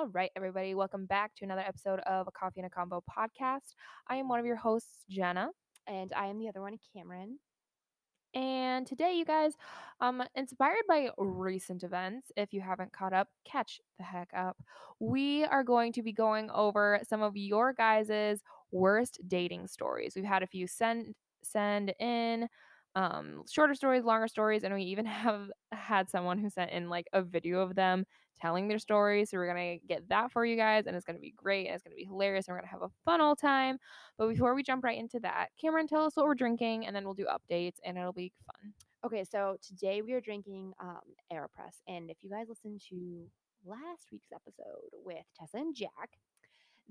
All right, everybody, welcome back to another episode of a Coffee and a Convo podcast. I am one of your hosts, Jenna, And I am the other one, Cameron. and today, you guys, um, inspired by recent events, if you haven't caught up, catch the heck up. We are going to be going over some of your guys's worst dating stories. We've had a few send send in um shorter stories longer stories and we even have had someone who sent in like a video of them telling their story. So we're gonna get that for you guys, and it's gonna be great, and it's gonna be hilarious, and we're gonna have a fun all time. But before we jump right into that, Cameron, tell us what we're drinking, and then we'll do updates, and it'll be fun. Okay, so today we are drinking um, Aeropress. And if you guys listened to last week's episode with Tessa and Jack,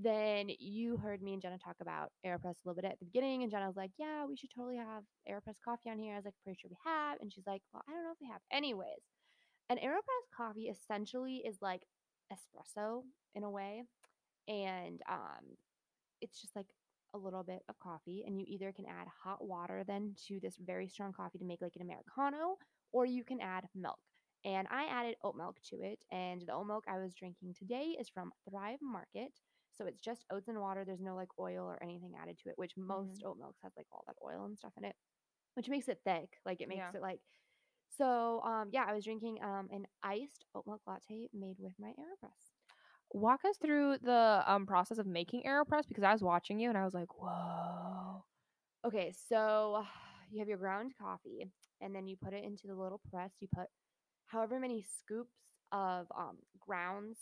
then you heard me and Jenna talk about Aeropress a little bit at the beginning. And Jenna was like, Yeah, we should totally have Aeropress coffee on here. I was like, Pretty sure we have. And she's like, Well, I don't know if we have. Anyways, an Aeropress coffee essentially is like espresso in a way. And um, it's just like a little bit of coffee and you either can add hot water then to this very strong coffee to make like an americano or you can add milk and i added oat milk to it and the oat milk i was drinking today is from thrive market so it's just oats and water there's no like oil or anything added to it which most oat milks have like all that oil and stuff in it which makes it thick like it makes Yeah. it like so um yeah i was drinking um an iced oat milk latte made with my aeropress Walk us through the um process of making Aeropress because I was watching you and I was like, whoa. Okay, so you have your ground coffee, and then you put it into the little press. You put however many scoops of um, grounds.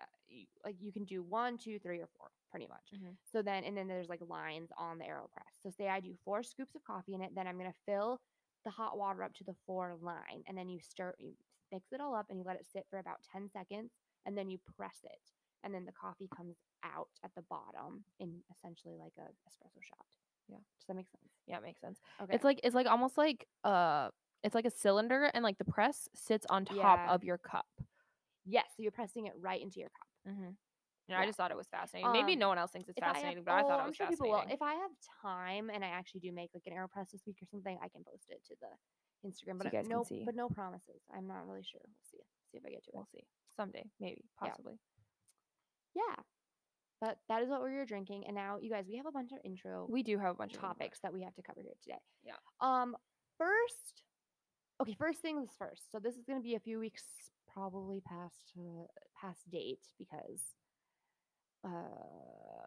Uh, like you can do one, two, three, or four, pretty much. Mhm. So then, and then there's like lines on the Aeropress. So say I do four scoops of coffee in it, then I'm gonna fill the hot water up to the four line, and then you stir, you mix it all up, and you let it sit for about ten seconds, and then you press it, and then the coffee comes out at the bottom in essentially like a espresso shot. Yeah. Does that make sense? Yeah, it makes sense. Okay. It's like it's like almost like uh it's like a cylinder and like the press sits on top Yeah. of your cup. yes, so you're pressing it right into your cup. Mm-hmm. Yeah, I just thought it was fascinating. Maybe Um, no one else thinks it's I have- fascinating, but I oh, thought it I'm was sure fascinating. people will. If I have time and I actually do make like an Aeropress this week or something, I can post it to the Instagram. So But you can no, see. but no promises. I'm not really sure. We'll see. See if I get to it. we'll see someday, maybe, possibly. Yeah. But that is what we were drinking, and now you guys, we have a bunch of intro We do have a bunch of topics that we have to cover here today. Yeah. Um. First, okay. First things first. So this is going to be a few weeks, probably past uh, past date because uh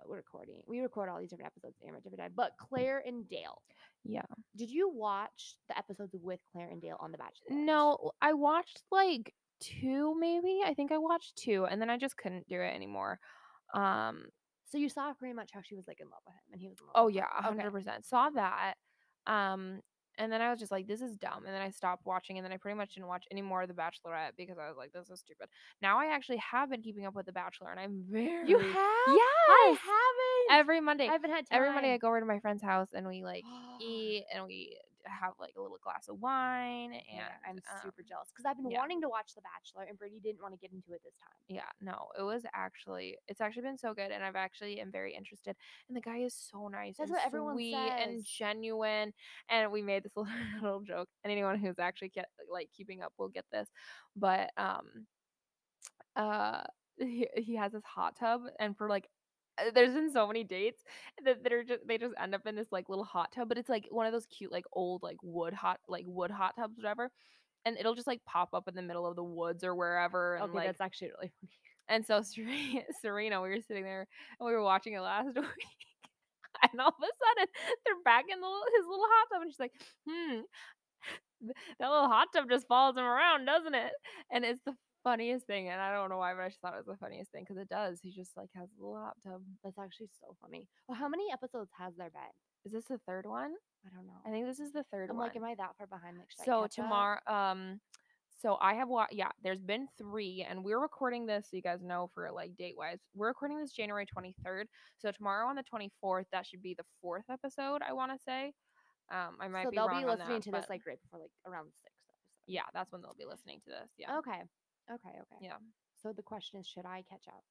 we're recording. We record all these different episodes a different time. But Clare and Dale. Yeah. Did you watch the episodes with Clare and Dale on The Bachelor? No, I watched like two, maybe. I think I watched two, and then I just couldn't do it anymore. Um. So you saw pretty much how she was like in love with him, and he was in love. Oh yeah, a Okay. hundred percent. Saw that. Um. And then I was just like, this is dumb. And then I stopped watching. And then I pretty much didn't watch any more of The Bachelorette because I was like, this is stupid. Now I actually have been keeping up with The Bachelor, and I'm very You have? yes I haven't. every Monday. I haven't had time. Every Monday I go over to my friend's house and we like eat and we have like a little glass of wine and Yeah, I'm um, super jealous because I've been yeah. wanting to watch The Bachelor, and Brittany didn't want to get into it this time. yeah no it was actually it's actually been so good and i've actually am very interested and the guy is so nice That's and what everyone sweet and genuine and we made this little, little joke and anyone who's actually get, like keeping up will get this but um uh he, he has this hot tub and for like there's been so many dates that, that are just they just end up in this like little hot tub but it's like one of those cute like old like wood hot like wood hot tubs whatever and it'll just like pop up in the middle of the woods or wherever and Okay, like that's actually really funny. and so Serena, Serena, we were sitting there and we were watching it last week. And all of a sudden, they're back in the his little hot tub, and she's like, "Hmm, that little hot tub just follows him around, doesn't it?" And it's the funniest thing, and I don't know why, but I just thought it was the funniest thing because it does. He just like has a little hot tub. That's actually so funny. Well, how many episodes has there been? Is this the third one? I don't know. I think this is the 3rd I'm one. like, am I that far behind? Like, should I so catch up? tomorrow um so i have watched. yeah there's been three and we're recording this so you guys know for like date wise we're recording this january 23rd so tomorrow on the 24th that should be the fourth episode i want to say um i might so be they'll wrong be on listening that, to this but like right before like around the sixth episode. yeah that's when they'll be listening to this yeah Okay. Okay. Okay. yeah So the question is, should I catch up?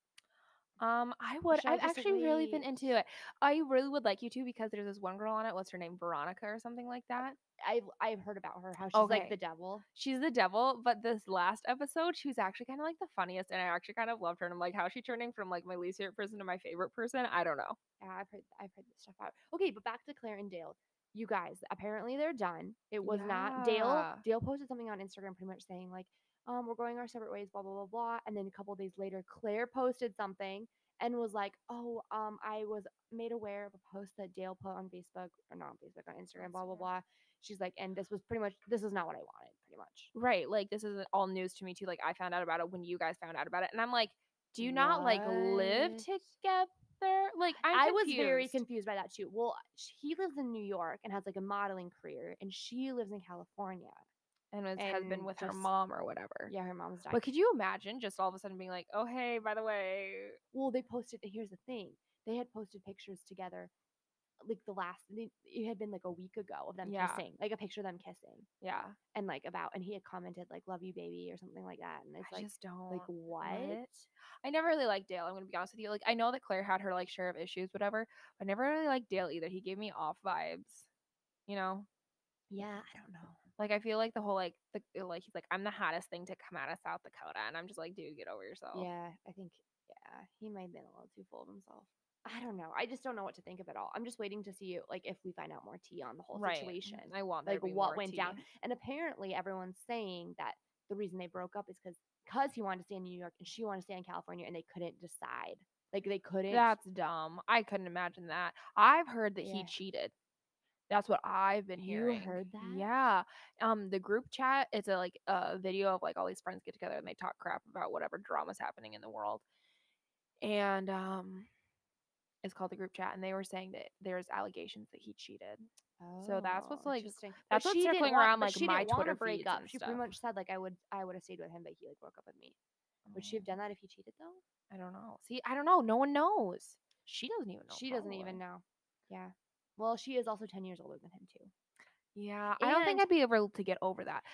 Um, I would. Should I I've just actually really been into it. I really would like you to because there's this one girl on it. What's her name? Veronica or something like that. I've I've heard about her, how she's like the devil. She's the devil, but this last episode, she was actually kind of like the funniest, and I actually kind of loved her. And I'm like, how's she turning from like my least favorite person to my favorite person? I don't know. Yeah, I've heard I've heard this stuff out. Okay, but back to Clare and Dale. You guys, apparently they're done. It was not Dale. Dale posted something on Instagram pretty much saying like, um, we're going our separate ways, blah blah blah blah. And then a couple days later, Clare posted something and was like, Oh, um, I was made aware of a post that Dale put on Facebook or not on Facebook, on Instagram, blah blah blah. She's like, and this was pretty much this is not what I wanted, pretty much. Right. Like this isn't all news to me too. Like I found out about it when you guys found out about it, and I'm like, do you not like live together? Like I'm I was very confused. by that too. Well, he lives in New York and has like a modeling career, and she lives in California. And been and with her mom or whatever. Yeah, her mom's died. But could you imagine just all of a sudden being like, oh hey, by the way, well, they posted. Here's the thing: they had posted pictures together, like the last. They, it had been like a week ago of them Yeah. kissing, like a picture of them kissing, yeah, and like about, and he had commented like "love you, baby" or something like that, and it's I like, just don't like what? I never really liked Dale. I'm gonna be honest with you. Like I know that Clare had her like share of issues, whatever. But I never really liked Dale either. He gave me off vibes. You know, Yeah, I don't know. like I feel like the whole like the like he's like I'm the hottest thing to come out of South Dakota, and I'm just like, dude, get over yourself. Yeah, I think yeah, he might have been a little too full of himself. I don't know. I just don't know what to think of it all. I'm just waiting to see like if we find out more tea on the whole right. situation. I want like what went tea. down. And apparently everyone's saying that the reason they broke up is because because he wanted to stay in New York and she wanted to stay in California and they couldn't decide. Like they couldn't. That's dumb. I couldn't imagine that. I've heard that he cheated. That's what I've been hearing. You heard that? Yeah. Um, the group chat. It's a like a video of like all these friends get together and they talk crap about whatever drama's happening in the world. And um, it's called the group chat, and they were saying that there's allegations that he cheated. Oh, So that's what's, Oh, like- interesting. that's But what's she circling want- around, like, she my Twitter break feeds up. and She pretty much said like I would I would have stayed with him, but he like broke up with me. Would she have done that if he cheated though? I don't know. See, I don't know. No one knows. She doesn't even know. she doesn't even know. Yeah. Well, she is also ten years older than him too. Yeah, I don't think I'd be able to get over that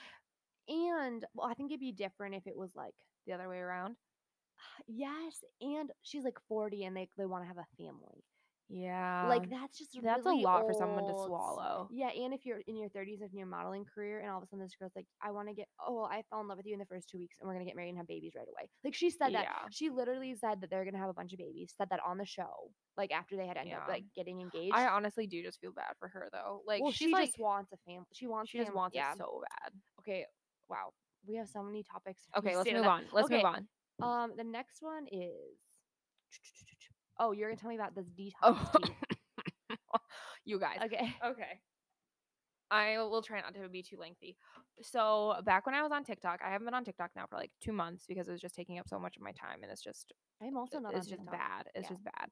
And well, I think it'd be different if it was like the other way around. yes, and she's like forty and they they want to have a family. Yeah, like that's just that's a really lot for someone to swallow. Yeah, and if you're in your 30s and your modeling career, and all of a sudden this girl's like, I want to get, oh, well, I fell in love with you in the first two weeks, and we're gonna get married and have babies right away. Like she said that. Yeah. She literally said that they're gonna have a bunch of babies. Said that on the show, like after they had ended up like getting engaged. I honestly do just feel bad for her though. Like well, she's she like just wants a family. She wants. she just wants yeah. it so bad. Okay. Wow. We have so many topics. Okay, let's move on. Let's move on. Um, the next one is. Oh, you're gonna tell me about this detox Oh, tea. you guys. Okay. Okay. I will try not to be too lengthy. So back when I was on TikTok, I haven't been on TikTok now for like two months because it was just taking up so much of my time, and it's just I'm also not. it's just TikTok. bad. It's Yeah. just bad.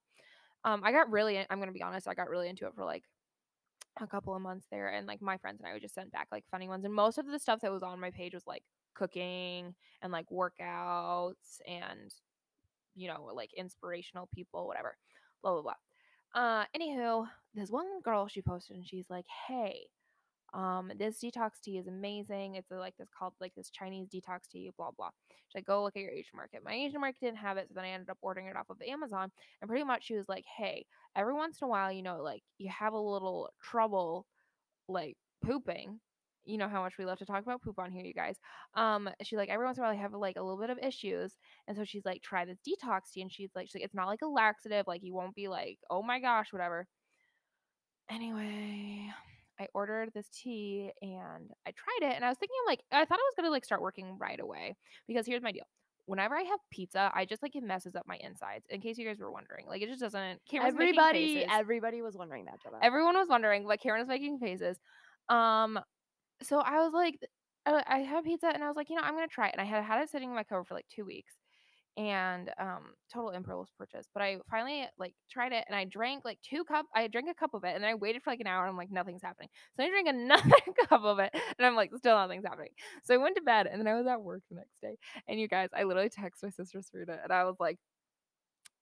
Um, I got really. I'm gonna be honest. I got really into it for like a couple of months there, and like my friends and I would just send back like funny ones, and most of the stuff that was on my page was like cooking and like workouts and you know like inspirational people, whatever, blah blah blah. Uh, anywho, this one girl she posted, and she's like, "Hey." Um, this detox tea is amazing. It's a, like this called like this Chinese detox tea, blah blah. She's like, go look at your Asian market. My Asian market didn't have it, so then I ended up ordering it off of Amazon. And pretty much she was like, hey, every once in a while, you know, like you have a little trouble like pooping. You know how much we love to talk about poop on here, you guys. Um, she's like, every once in a while I have like a little bit of issues. And so she's like, try this detox tea. And she's like, she's like, it's not like a laxative, like you won't be like, oh my gosh, whatever. Anyway, I ordered this tea and I tried it and I was thinking I'm like I thought I was gonna like start working right away because here's my deal. Whenever I have pizza, I just like it messes up my insides. In case you guys were wondering, like it just doesn't. Cameron's Everybody, everybody was wondering that, Jenna. Everyone was wondering, but Karen was making faces. Um, so I was like, I, I had pizza and I was like, you know, I'm gonna try it. And I had had it sitting in my cupboard for like two weeks, and um, total impulse purchase. But I finally like tried it and I drank like two cup. I drank a cup of it and then I waited for like an hour and I'm like, nothing's happening. So I drank another cup of it and I'm like, still nothing's happening. So I went to bed and then I was at work the next day. And you guys, I literally texted my sister Sarita and I was like,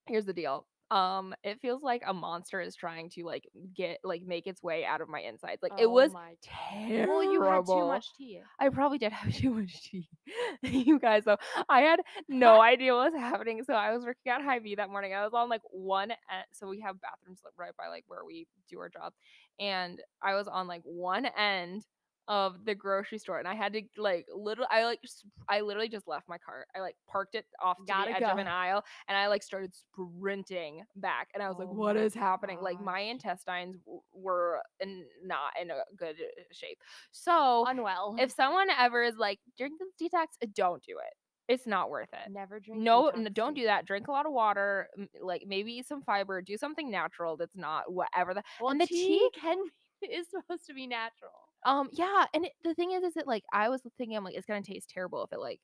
here's the deal. Um, it feels like a monster is trying to like get like make its way out of my insides. Like Oh it was my terrible. Well, you had too much tea. I probably did have too much tea. you guys, though, I had no idea what was happening. So I was working at Hy-Vee that morning. I was on like one end. So we have bathrooms right by like where we do our job. And I was on like one end of the grocery store and I had to like little I like I literally just left my cart. I like parked it off to Gotta the edge of an aisle and I like started sprinting back and I was like Oh what my is happening? Like my intestines w- were in, not in a good uh, shape. So Unwell. if someone ever is like drink this detox, don't do it. It's not worth it. never drink. No, detox n- don't do that. Drink a lot of water, m- like maybe eat some fiber, do something natural that's not whatever the Well, and the tea, tea can be, is supposed to be natural. Um yeah, and it, the thing is is it like I was thinking I'm like it's going to taste terrible if it like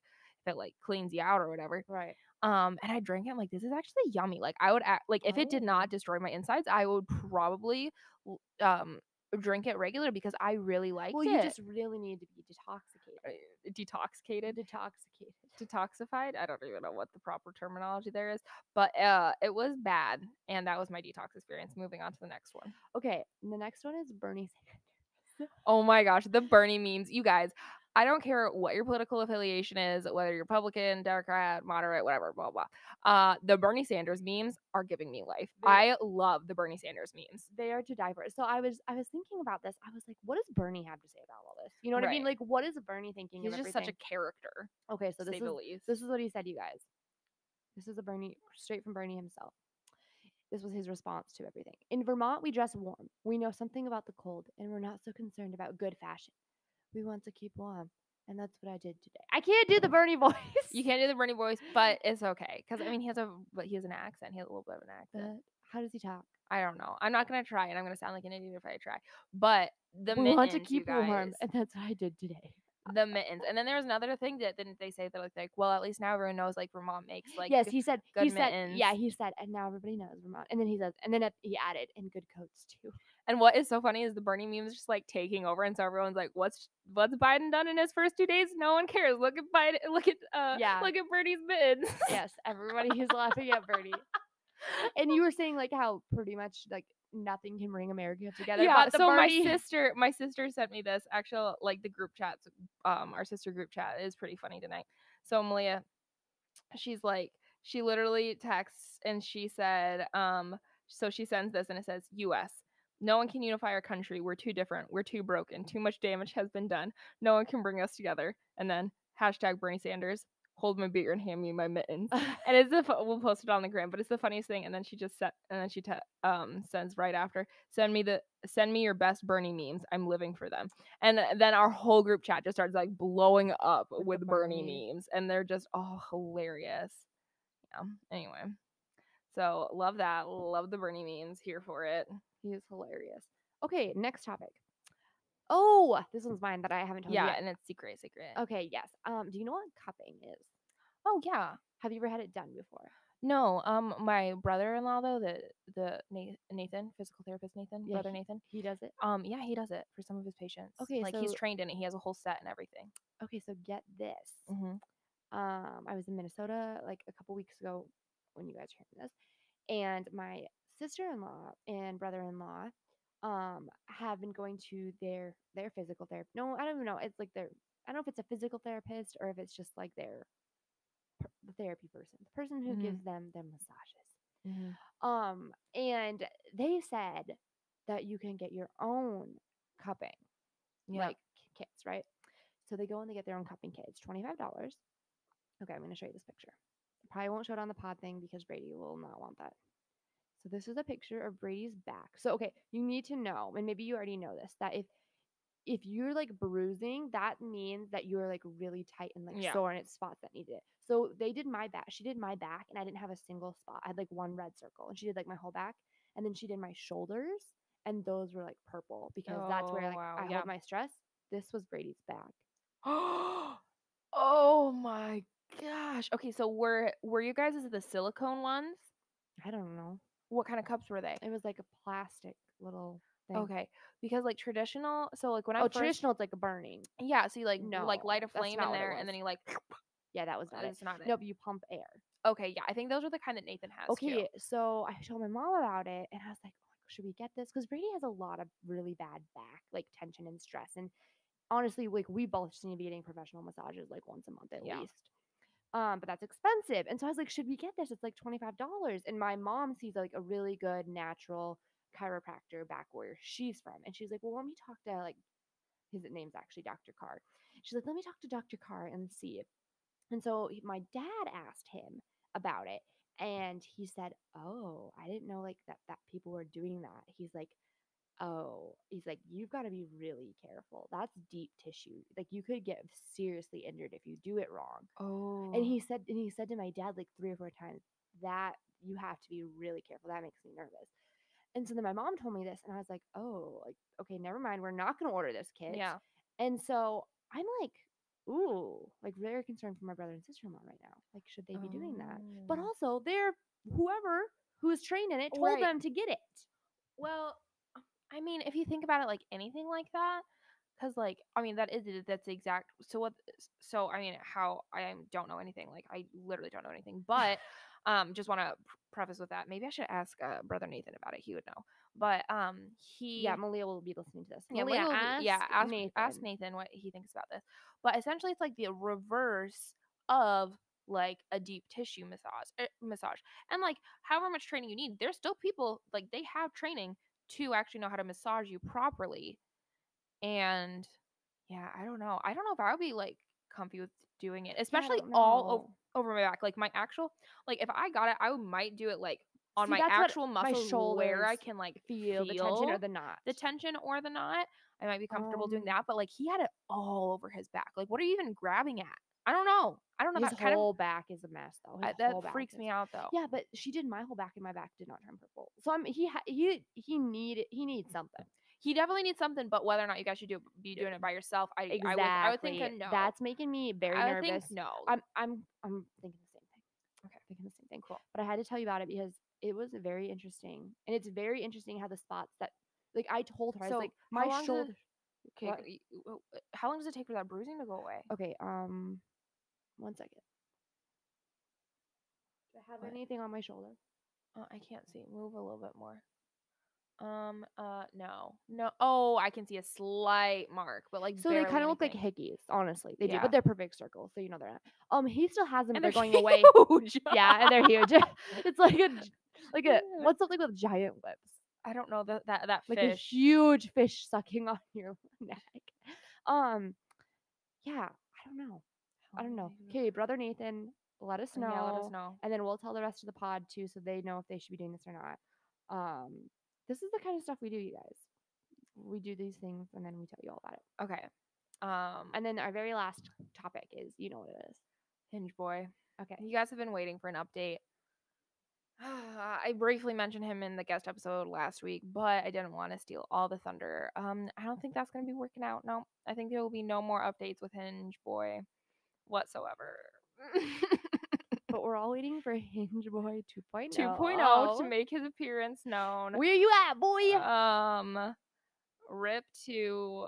if it like cleans you out or whatever. Right. Um and I drank it I'm like this is actually yummy. Like I would act like if it did Oh. not destroy my insides, I would probably um drink it regular because I really like Well, it. Well, you just really need to be detoxicated. Uh, detoxicated. Detoxicated. detoxified. I don't even know what the proper terminology there is, but uh, it was bad, and that was my detox experience. Moving on to the next one. Okay, the next one is Bernie Sanders. Oh my gosh, the Bernie memes, you guys. I don't care what your political affiliation is, whether you're Republican, Democrat, moderate, whatever, blah blah. Uh, the Bernie Sanders memes are giving me life. They- I love the Bernie Sanders memes. They are to die for. So I was I was thinking about this. I was like, what does Bernie have to say about all this? You know what I mean? Like, what is Bernie thinking? He's of just such a character, okay. So this is this is what he said, you guys. This is a Bernie straight from Bernie himself. This was his response to everything. In Vermont, we dress warm. We know something about the cold, and we're not so concerned about good fashion. We want to keep warm, and that's what I did today. I can't do the Bernie voice. you can't do the Bernie voice, but it's okay because I mean he has a but he has an accent. He has a little bit of an accent. But how does he talk? I don't know. I'm not gonna try, and I'm gonna sound like an idiot if I try. But the we want to keep warm, and that's what I did today. The mittens. And then there was another thing that didn't they say that like, like well at least now everyone knows like Vermont makes like yes, he said. good He said. Yeah, he said, and now everybody knows Vermont. And then he says, and then he added, and good coats too. And what is so funny is the Bernie memes just like taking over, and so everyone's like, "What's what's Biden done in his first two days? No one cares. Look at Biden. Look at uh, Yeah. look at Bernie's mittens." yes, everybody is laughing at Bernie. And you were saying like how pretty much like nothing can bring America together. yeah. So Bernie, my sister, my sister sent me this. Actual like the group chats. Um, our sister group chat is pretty funny tonight. So Malia, she's like, she literally texts and she said, um, so she sends this and it says, "U.S. No one can unify our country. We're too different. We're too broken. Too much damage has been done. No one can bring us together." And then hashtag Bernie Sanders. Hold my beer and hand me my mittens. and it's the we'll post it on the gram, but it's the funniest thing. And then she just set and then she te- um sends right after send me the send me your best Bernie memes. I'm living for them. And then our whole group chat just starts like blowing up With with, Bernie. Bernie. memes, and they're just all hilarious. Yeah. Anyway, so love that. Love the Bernie memes. Here for it. he is hilarious. Okay, next topic. Oh, this one's mine that I haven't told you Yeah, yet. and it's secret, secret. Okay, yes. Um, do you know what cupping is? Oh yeah. Have you ever had it done before? No, um, my brother-in-law though, the the Na- Nathan, physical therapist Nathan, Yeah, brother Nathan. He does it. Um, yeah, he does it for some of his patients. Okay, like he's so- trained in it. He has a whole set and everything. Okay, so get this. Mm-hmm. um, I was in Minnesota like a couple weeks ago when you guys are hearing this, and my sister-in-law and brother-in-law um have been going to their their physical therapist. No, I don't even know. It's like their I don't know if it's a physical therapist or if it's just like their per- the therapy person, the person who Mhm. gives them their massages. Mm-hmm. Um, and they said that you can get your own cupping Yeah. like kits, right? So they go and they get their own cupping kit. It's twenty five dollars. Okay, I'm going to show you this picture. I probably won't show it on the pod thing because Brady will not want that. So this is a picture of Brady's back. So okay, you need to know, and maybe you already know this, that if if you're like bruising, that means that you're like really tight and like Yeah. sore and it's spots that needed it. So they did my back. She did my back, and I didn't have a single spot. I had like one red circle, and she did like my whole back, and then she did my shoulders, and those were like purple because that's where Oh, like wow, I yeah. hold my stress. This was Brady's back. oh my gosh. Okay, so were were you guys is the silicone ones? I don't know. What kind of cups were they? It was like a plastic little thing. Okay, because like traditional, so like when I Oh, first, traditional, it's like a burning. yeah, so you like no, like light a flame in there, and then you like Yeah, that was not it. that's not it. No, but you pump air. Okay, yeah, I think those are the kind that Nathan has. too. Okay, so I told my mom about it, and I was like, oh, should we get this? Because Brady has a lot of really bad back, like tension and stress. And honestly, like we both seem to be getting professional massages like once a month at Yeah. least. Um, but that's expensive. And so I was like, should we get this? It's like $25. And my mom sees like a really good natural chiropractor back where she's from. And she's like, well, let me talk to like his name's actually Dr. Carr. She's like, let me talk to Dr. Carr and see. And so my dad asked him about it. And he said, Oh, I didn't know like that that people were doing that. He's like, Oh, he's like, you've got to be really careful. That's deep tissue. Like you could get seriously injured if you do it wrong. Oh. And he oh. said, and he said to my dad like three or four times that you have to be really careful. That makes me nervous. And so then my mom told me this, and I was like, oh, like okay, never mind. We're not going to order this, kids. Yeah. And so I'm like, ooh, like very concerned for my brother and sister in law right now. Like, should they be doing that? But Oh. also, they're whoever who is trained in it told Right. them to get it. Well, I mean, if you think about it like anything like that, because like I mean that is it- that's the exact. So what? So I mean, how I don't know anything. Like I literally don't know anything. But um, just want to preface with that. Maybe I should ask uh, brother Nathan about it. He would know. But um, he Yeah, Malia will be listening to this. yeah, Malia, Malia ask yeah, ask Nathan. ask Nathan what he thinks about this. But essentially, it's like the reverse of like a deep tissue massage eh, massage and like however much training you need there's still people like they have training to actually know how to massage you properly and yeah i don't know i don't know if i would be like comfy with doing it especially all o- over my back like my actual like if i got it i might do it like on See, my actual my muscles where i can like feel, the tension or the knot. the tension or the knot. I might be comfortable doing Um, that, but like he had it all over his back. Like, what are you even grabbing at? I don't know. I don't know. His That kind whole back is a mess, though. I, that freaks me out though. Yeah, but she did my whole back, and my back did not turn purple. So I'm he ha- he he needed he needs something. He definitely needs something, but whether or not you guys should do be doing it by yourself, I Exactly. I would I would think a no. That's making me very I would nervous. think no. I'm I'm I'm thinking the same thing. Okay. thinking the same thing. Cool. But I had to tell you about it because it was very interesting, and it's very interesting how the spots that like I told her I was like my long does it- shoulder. okay. what? y- w- w- How long does it take for that bruising to go away? Okay, um, one second. Do I have What? anything on my shoulder? Uh, I can't see. Move a little bit more. Um. Uh. No. No. Oh, I can see a slight mark, but like So they kind of look like hickeys, honestly. They do, Yeah. but they're perfect circles, so you know they're not. Um, he still has them. And they're going away. huge. yeah, and they're huge. it's like a like a Yeah. what's something with giant lips? I don't know that that that Like a fish. huge fish sucking on your neck. Um, yeah, I don't know. I don't know. Okay, brother Nathan, let us know. Yeah, let us know. and then we'll tell the rest of the pod too, so they know if they should be doing this or not. Um, this is the kind of stuff we do, you guys. We do these things, and then we tell you all about it. Okay. Um. And then our very last topic is, you know what it is. Hinge Boy. Okay. You guys have been waiting for an update. I briefly mentioned him in the guest episode last week, but I didn't want to steal all the thunder. Um, I don't think that's going to be working out. No, I think there will be no more updates with Hinge Boy whatsoever. But we're all waiting for Hinge Boy 2.0. 2.0 to make his appearance known. Where are you at, boy? Um, rip to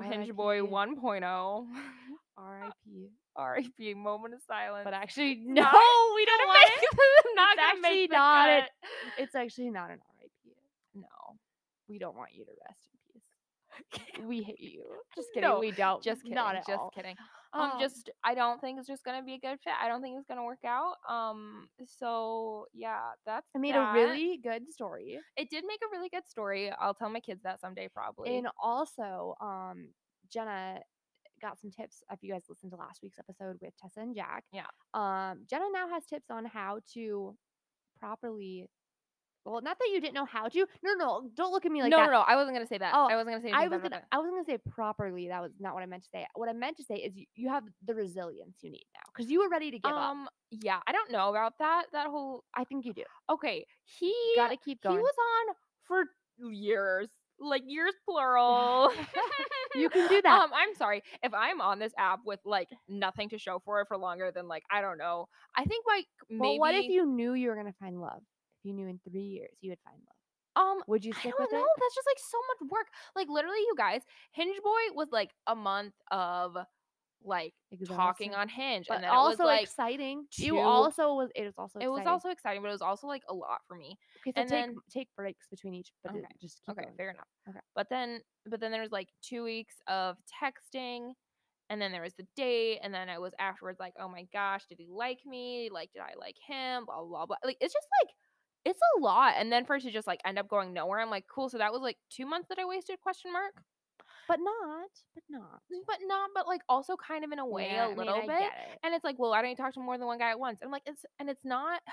Hinge Boy RIP. 1.0. R.I.P. R.I.P. Moment of silence. But actually, No, we don't want make- it. not It's gonna actually make not it. It's actually not an R.I.P. No. We don't want you to rest in peace. We hate you. Just kidding. No, we don't. Just kidding. Not at just all. kidding. Um, just I don't think it's just gonna be a good fit. I don't think it's gonna work out. Um, so yeah, that's. I made that. a really good story. It did make a really good story. I'll tell my kids that someday, probably. And also, um, Jenna got some tips. If you guys listened to last week's episode with Tessa and Jack, Yeah. Um, Jenna now has tips on how to properly. Well, not that you didn't know how to. No, no, no, don't look at me like no, that. no, no. I wasn't gonna say that. Oh, I wasn't gonna say. I was gonna. I wasn't gonna say properly. That was not what I meant to say. What I meant to say is you, you have the resilience you need now because you were ready to give up. Um, yeah, I don't know about that. That whole. I think you do. Okay, he Got to keep going. he was on for years, like years plural. you can do that. Um, I'm sorry if I'm on this app with like nothing to show for it for longer than like I don't know. I think like but maybe. what if you knew you were gonna find love? You knew in three years you would find love, Um, would you stick I don't with know. it? That's just like so much work. Like literally, you guys, Hinge Boy was like a month of like Exhausting. talking on Hinge, but and then it also was like exciting. two- You also was it was also it was exciting. also exciting, but it was also like a lot for me. okay. So and take then- take breaks between each, but it- Okay, just keep Okay, going. fair enough. Okay. But then but then there was like two weeks of texting and then there was the date and then I was afterwards like, oh my gosh, did he like me? Like did I like him? Blah blah. blah. Like it's just like it's a lot. And then for it to just like end up going nowhere, I'm like, cool. So that was like two months that I wasted question mark. But not, but not. But not, but like also kind of in a way Yeah, I a mean, little I bit. it. And it's like, well, why don't you talk to more than one guy at once? And I'm like, it's and it's not.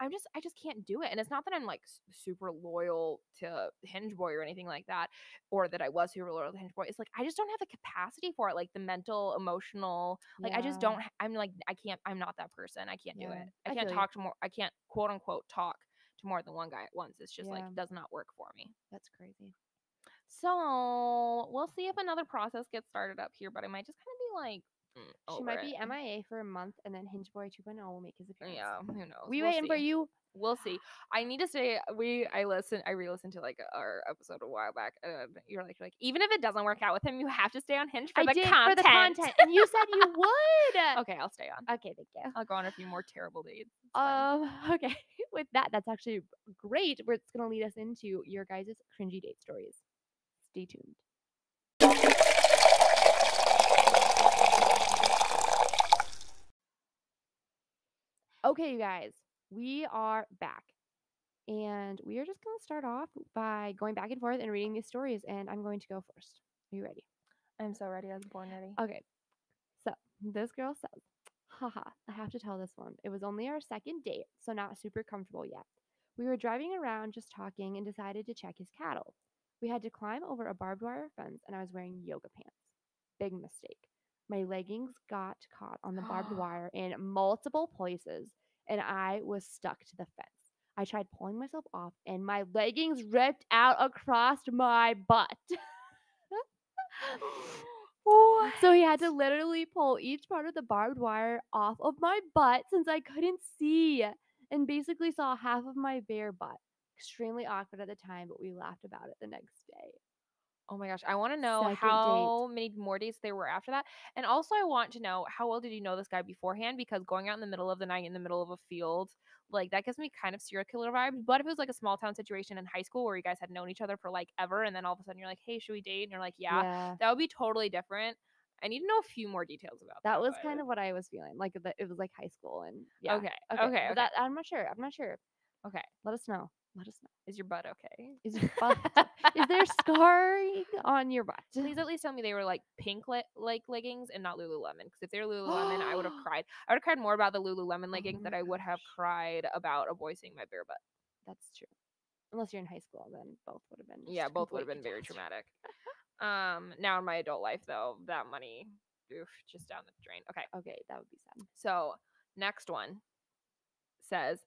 I'm just, I just can't do it. And it's not that I'm like super loyal to Hinge Boy or anything like that, or that I was super loyal to Hinge Boy. It's like I just don't have the capacity for it, like the mental, emotional. Like I just don't. I'm like, I can't. I'm not that person. I can't do it. I I can't feel you. talk to more. I can't quote unquote talk to more than one guy at once. It's just like Yeah. does not work for me. That's crazy. So we'll see if another process gets started up here, but I might just kind of be like, mm, She might it. be MIA for a month, and then Hinge Boy 2.0 will make his appearance. Yeah, who knows? we We'll waiting for you. We'll see. I need to say we. I listen. I re-listened to like our episode a while back. And you're like, you're like, even if it doesn't work out with him, you have to stay on Hinge for I the did content. for the content, and you said you would. okay, I'll stay on. Okay, thank you. I'll go on a few more terrible dates. Um, okay. With that, that's actually great. Where it's gonna lead us into your guys' cringy date stories. Stay tuned. Okay, you guys, we are back. And we are just going to start off by going back and forth and reading these stories. And I'm going to go first. Are you ready? I'm so ready. I was born ready. Okay. So this girl says, haha, I have to tell this one. It was only our second date, so not super comfortable yet. We were driving around just talking and decided to check his cattle. We had to climb over a barbed wire fence and I was wearing yoga pants. Big mistake. My leggings got caught on the barbed wire in multiple places and I was stuck to the fence. I tried pulling myself off and my leggings ripped out across my butt. So he had to literally pull each part of the barbed wire off of my butt since I couldn't see and basically saw half of my bare butt. Extremely awkward at the time, but we laughed about it the next day. Oh my gosh, I want to know Second date. how many more dates there were after that. And also I want to know how well did you know this guy beforehand because going out in the middle of the night in the middle of a field, like that gives me kind of serial killer vibes. But if it was like a small town situation in high school where you guys had known each other for like ever and then all of a sudden you're like, "Hey, should we date?" and you're like, "Yeah." That would be totally different. I need to know a few more details about that. That was but- kind of what I was feeling. Like it was like high school and yeah. Okay. Okay. Okay. okay. That, I'm not sure. I'm not sure. Okay. Let us know. Let us know. Is your butt okay? Is your butt is there scarring on your butt? Please at least tell me they were like pink le- like leggings and not Lululemon. Because if they were Lululemon, I would have cried. I would have cried more about the Lululemon leggings my than I would have cried about a boy seeing my bare butt. That's true. Unless you're in high school, then both would have been. Yeah, both would have been very traumatic. traumatic. um, now in my adult life though, that money, oof, just down the drain. Okay, Okay, that would be sad. so next one says,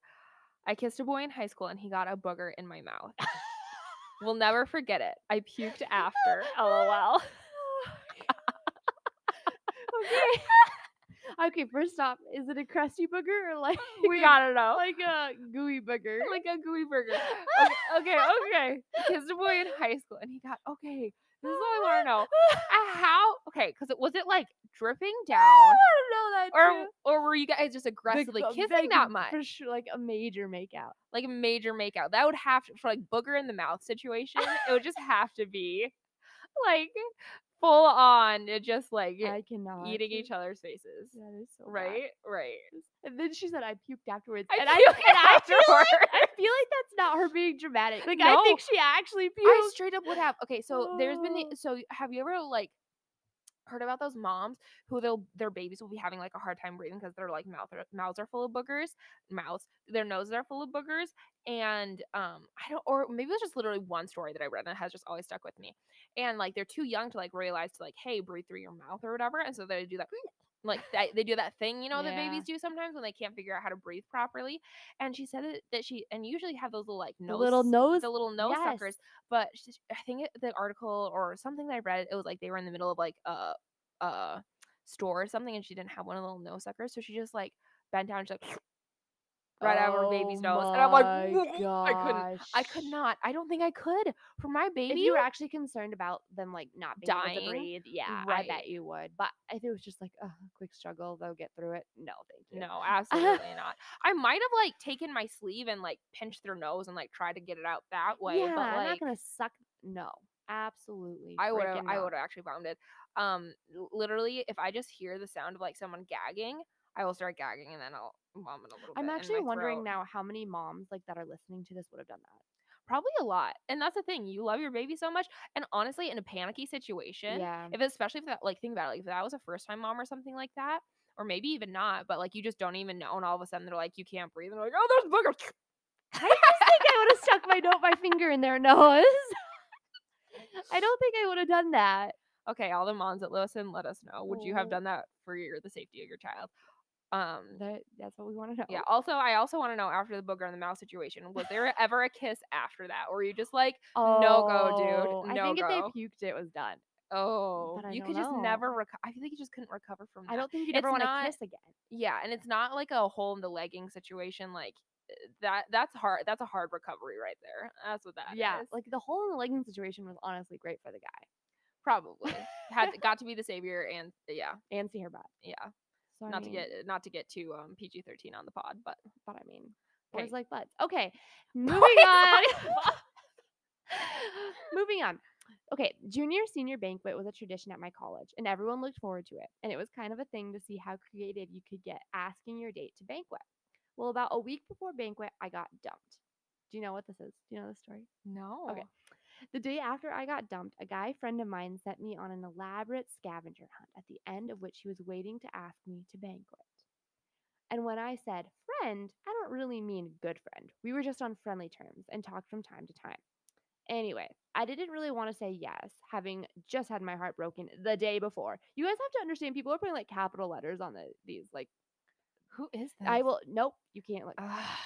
I kissed a boy in high school and he got a booger in my mouth. We'll never forget it. I puked after. LOL. okay. okay, first off, is it a crusty booger or like we a- gotta know. like a gooey booger? like a gooey burger. Okay, okay, okay. Kissed a boy in high school, and he got okay. This is all I want to know. How? Okay, because it was it like dripping down, I don't know that or too. or were you guys just aggressively kissing that much, For sure, like a major makeout. like a major makeout? That would have to for like booger in the mouth situation. it would just have to be like full on, uh, just like I cannot. eating each other's faces. That is so bad. Right, right. And then she said I puked afterwards. I and I, puked and I feel like I feel like that's not her being dramatic. Like I think she actually puked. I straight up would have. Okay, so there's been the Oh. so have you ever like heard about those moms who they'll their babies will be having like a hard time breathing because their like mouth are, mouths are full of boogers, mouths their noses are full of boogers, and um I don't or maybe it was just literally one story that I read and it has just always stuck with me, and like they're too young to like realize to like hey breathe through your mouth or whatever, and so they do that. Like that, they do that thing, you know, that babies do sometimes when they can't figure out how to breathe properly. And she said that, that she and usually have those little like The nose, little nose- the little nose yes. suckers but sh- I think it, the article or something that I read, it was like they were in the middle of like a a store or something, and she didn't have one of the little nose suckers, so she just like bent down, and she's like right out of her baby's Oh nose, and I'm like, I couldn't. I could not. I don't think I could for my baby. If you were actually concerned about them like not being able to Dying? breathe, yeah, I bet you would. But if it was just like a quick struggle, they'll get through it. No, thank you. no, absolutely not. I might have like taken my sleeve and like pinched their nose and like tried to get it out that way, yeah, but I'm like not gonna suck. No, absolutely. I would have I would have actually vomited. Um, literally, if I just hear the sound of like someone gagging, I will start gagging and then I'll vomit a little bit. I'm bit. in actually wondering throat. now how many moms like that are listening to this would have done that. Probably a lot, and that's the thing. You love your baby so much, and honestly, in a panicky situation, Yeah. if especially if that like think about it, like if that was a first time mom or something like that, or maybe even not, but like you just don't even know, and all of a sudden they're like you can't breathe, and they're like oh there's boogers. I just think I would have stuck my note my finger in their nose. I don't think I would have done that. Okay, all the moms that listen, let us know. Would you have done that for your the safety of your child? Um, That that's what we want to know. yeah. Also, I also want to know after the booger in the mouth situation, was there ever a kiss after that, or were you just like, oh, No go, dude. Oh, I No think if they puked, it was done. oh, you could just never recover. I feel like you just couldn't recover from that. I don't think you'd ever want to kiss again. Yeah, and it's not like a hole in the legging situation. Like uh, that. That's hard. That's a hard recovery right there. That's what that. yeah, like the hole in the legging situation was honestly great for the guy probably had got to be the savior, and yeah, and see her butt. yeah. So I not to get not to get too um PG thirteen on the pod, but but I mean, Hey. boys like butts. Okay, moving Boys on. like moving on. Okay, junior senior banquet was a tradition at my college, and everyone looked forward to it. And it was kind of a thing to see how creative you could get asking your date to banquet. Well, about a week before banquet, I got dumped. Do you know what this is? Do you know the story? no. The day after I got dumped, a guy friend of mine sent me on an elaborate scavenger hunt, at the end of which he was waiting to ask me to banquet. And when I said friend, I don't really mean good friend. We were just on friendly terms and talked from time to time. Anyway, I didn't really want to say yes, having just had my heart broken the day before. You guys have to understand, people are putting like capital letters on the these. Like, Who is this? I will. Nope, you can't. Like, Ah.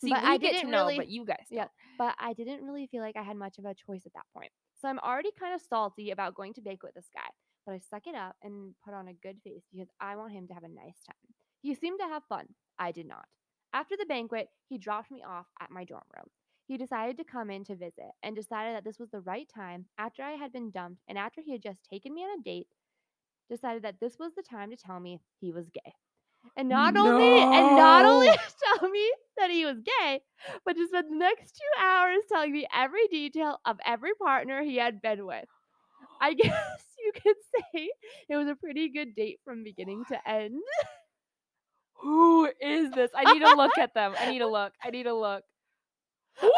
See, But I get to didn't know, really- but you guys yeah. But I didn't really feel like I had much of a choice at that point. So I'm already kind of salty about going to banquet with this guy, but I suck it up and put on a good face because I want him to have a nice time. He seemed to have fun. I did not. After the banquet, he dropped me off at my dorm room. He decided to come in to visit and decided that this was the right time after I had been dumped and after he had just taken me on a date, decided that this was the time to tell me he was gay. And not only and not only tell me that he was gay, but to spent the next two hours telling me every detail of every partner he had been with. I guess you could say it was a pretty good date from beginning to end. Who is this? I need to look at them. I need to look. I need to look.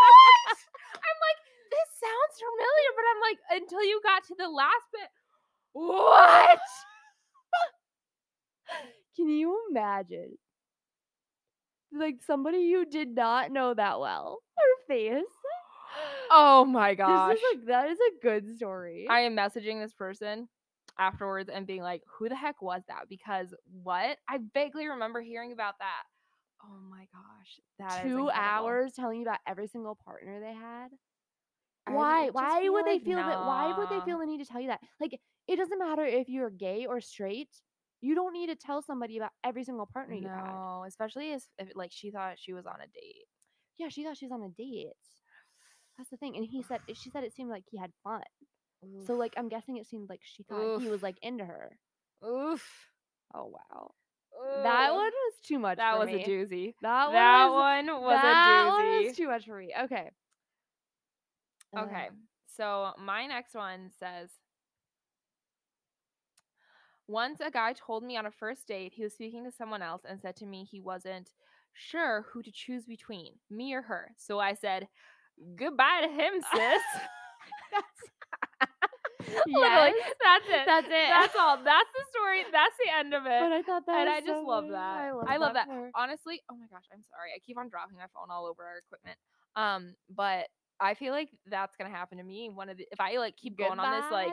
What? I'm like, this sounds familiar, but I'm like, until you got to the last bit. What? Can you imagine? Like somebody you did not know that well. Her face. Oh my gosh. This is like that is a good story. I am messaging this person afterwards and being like, who the heck was that? Because what? I vaguely remember hearing about that. Oh my gosh. That Two hours telling you about every single partner they had. Why? Why would they like, feel that? Why would they feel the need to tell you that? Like, it doesn't matter if you're gay or straight. You don't need to tell somebody about every single partner you had. No, especially as if like she thought she was on a date. Yeah, she thought she was on a date. That's the thing. And he said, she said it seemed like he had fun. So, like, I'm guessing it seemed like she thought he was like into her. oof. Oh wow, that one was too much. That for was me. a doozy. That, That one was, one was that a one was too much for me. Okay. Okay. Uh, So my next one says Once a guy told me on a first date he was speaking to someone else and said to me he wasn't sure who to choose between, me or her. So I said, Goodbye to him, sis. Literally, Yes, that's it. that's it. That's all. That's the story. That's the end of it. But I thought that and I just so love that. I love, that. for her. Honestly, oh my gosh, I'm sorry. I keep on dropping my phone all over our equipment. Um, but I feel like that's gonna happen to me. One of the if I like keep going on this like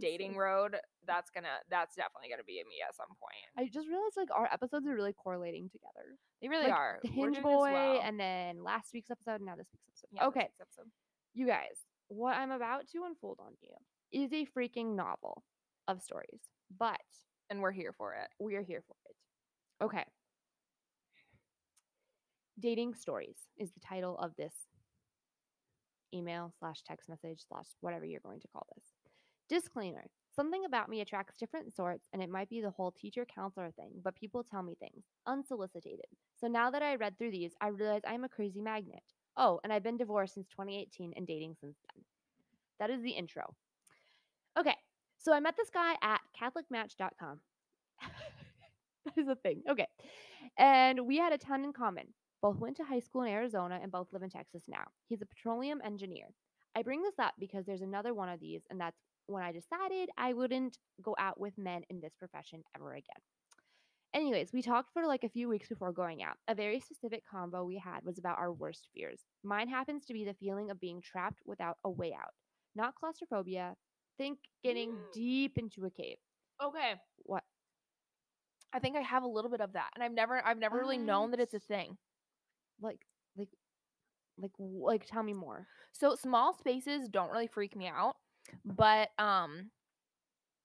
dating road, that's gonna that's definitely gonna be me at some point. I just realized like our episodes are really correlating together. They really like, are. The Hinge Boy, well. and then last week's episode, and now this week's episode. Yeah, okay, week's episode. you guys, what I'm about to unfold on you is a freaking novel of stories, but and we're here for it. we are here for it. Okay. Dating stories is the title of this email slash text message slash whatever you're going to call this. Disclaimer Something about me attracts different sorts, and it might be the whole teacher counselor thing, but people tell me things unsolicited. So now that I read through these, I realize I'm a crazy magnet. Oh, and I've been divorced since 2018 and dating since then. That is the intro. Okay, so I met this guy at CatholicMatch.com. that is a thing. Okay. And we had a ton in common. Both went to high school in Arizona and both live in Texas now. He's a petroleum engineer. I bring this up because there's another one of these, and that's when I decided I wouldn't go out with men in this profession ever again. Anyways, we talked for like a few weeks before going out. A very specific combo we had was about our worst fears. Mine happens to be the feeling of being trapped without a way out. Not claustrophobia. Think getting Mm. deep into a cave. Okay. What? I think I have a little bit of that, and I've never I've never really known that it's a thing. Like, like, like, like, tell me more. So small spaces don't really freak me out, but um,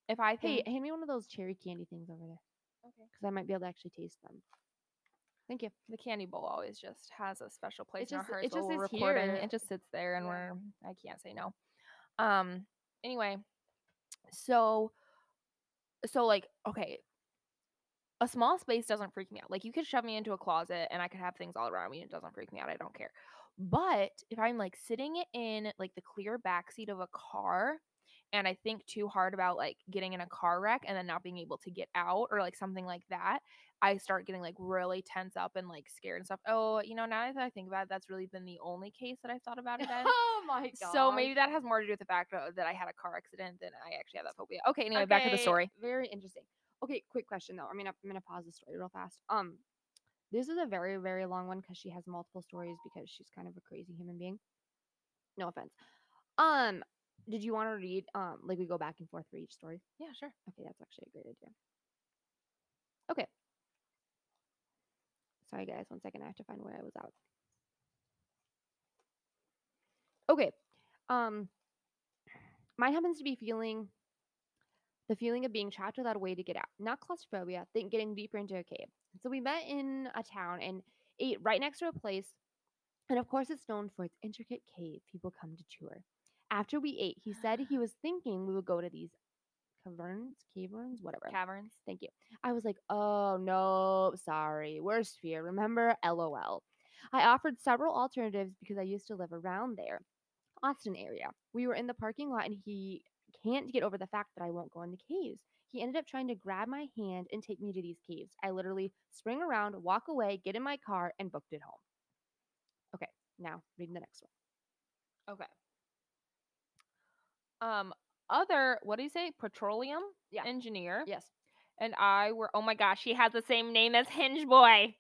if I Hey, hand me one of those cherry candy things over there okay. because I might be able to actually taste them. Thank you. the candy bowl always just has a special place in just- our hearts it just while is recording. here. It just sits there, and Yeah. we're I can't say no. Um. Anyway, so so like okay, a small space doesn't freak me out. Like you could shove me into a closet and I could have things all around me. and It doesn't freak me out. I don't care. But if I'm like sitting in like the clear back seat of a car and I think too hard about like getting in a car wreck and then not being able to get out or like something like that, I start getting like really tense up and like scared and stuff. Oh, you know, now that I think about it, that's really been the only case that I've thought about it in. oh my god. So maybe that has more to do with the fact that I had a car accident than I actually have that phobia. Okay, anyway, back to the story. Very interesting. Okay, quick question though. I mean, I'm gonna pause the story real fast. Um, this is a very, very long one because she has multiple stories because she's kind of a crazy human being. No offense. Um, did you want to read? Um, like we go back and forth for each story. Yeah, sure. Okay, that's actually a great idea. Okay. Sorry, guys. One second. I have to find where I was out. Okay. Um, mine happens to be feeling the feeling of being trapped without a way to get out. Not claustrophobia, think getting deeper into a cave. So we met in a town and ate right next to a place. And of course, it's known for its intricate cave people come to tour. After we ate, he said he was thinking we would go to these caverns, caverns, whatever. Caverns. Thank you. I was like, oh no, sorry. Worst fear. Remember, LOL. I offered several alternatives because I used to live around there, Austin area. We were in the parking lot and he can't get over the fact that I won't go in the caves. He ended up trying to grab my hand and take me to these caves. I literally spring around, walk away, get in my car, and booked it home. Okay, now reading the next one. Okay. Um, other what do you say? Petroleum Yeah. engineer. Yes. And I were oh my gosh, he has the same name as Hinge Boy.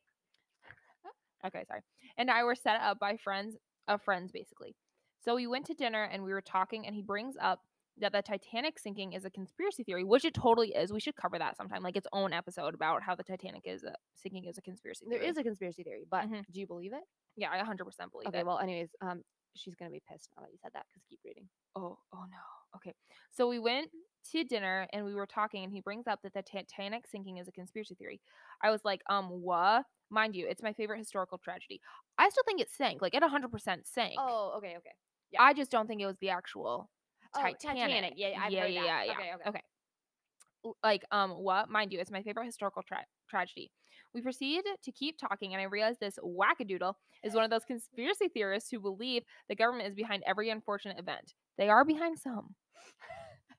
okay, sorry. And I were set up by friends of friends basically. So we went to dinner and we were talking, and he brings up that the Titanic sinking is a conspiracy theory, which it totally is. We should cover that sometime, like its own episode about how the Titanic is a, sinking is a conspiracy There theory. is a conspiracy theory, but Mhm. do you believe it? yeah, I 100% believe Okay, it. well, anyways, um, she's gonna be pissed now that you said that because keep reading. Oh, oh no. Okay. So we went to dinner and we were talking and he brings up that the Titanic sinking is a conspiracy theory. I was like, um, what? Mind you, it's my favorite historical tragedy. I still think it sank. Like it 100% sank. Oh, okay, okay. yeah. I just don't think it was the actual Oh, Titanic. Yeah, yeah, I've yeah, yeah, that. yeah, yeah. Okay, okay. okay. Like, um, what? Mind you, it's my favorite historical tra- tragedy. We proceeded to keep talking, and I realized this wackadoodle is one of those conspiracy theorists who believe the government is behind every unfortunate event. They are behind some.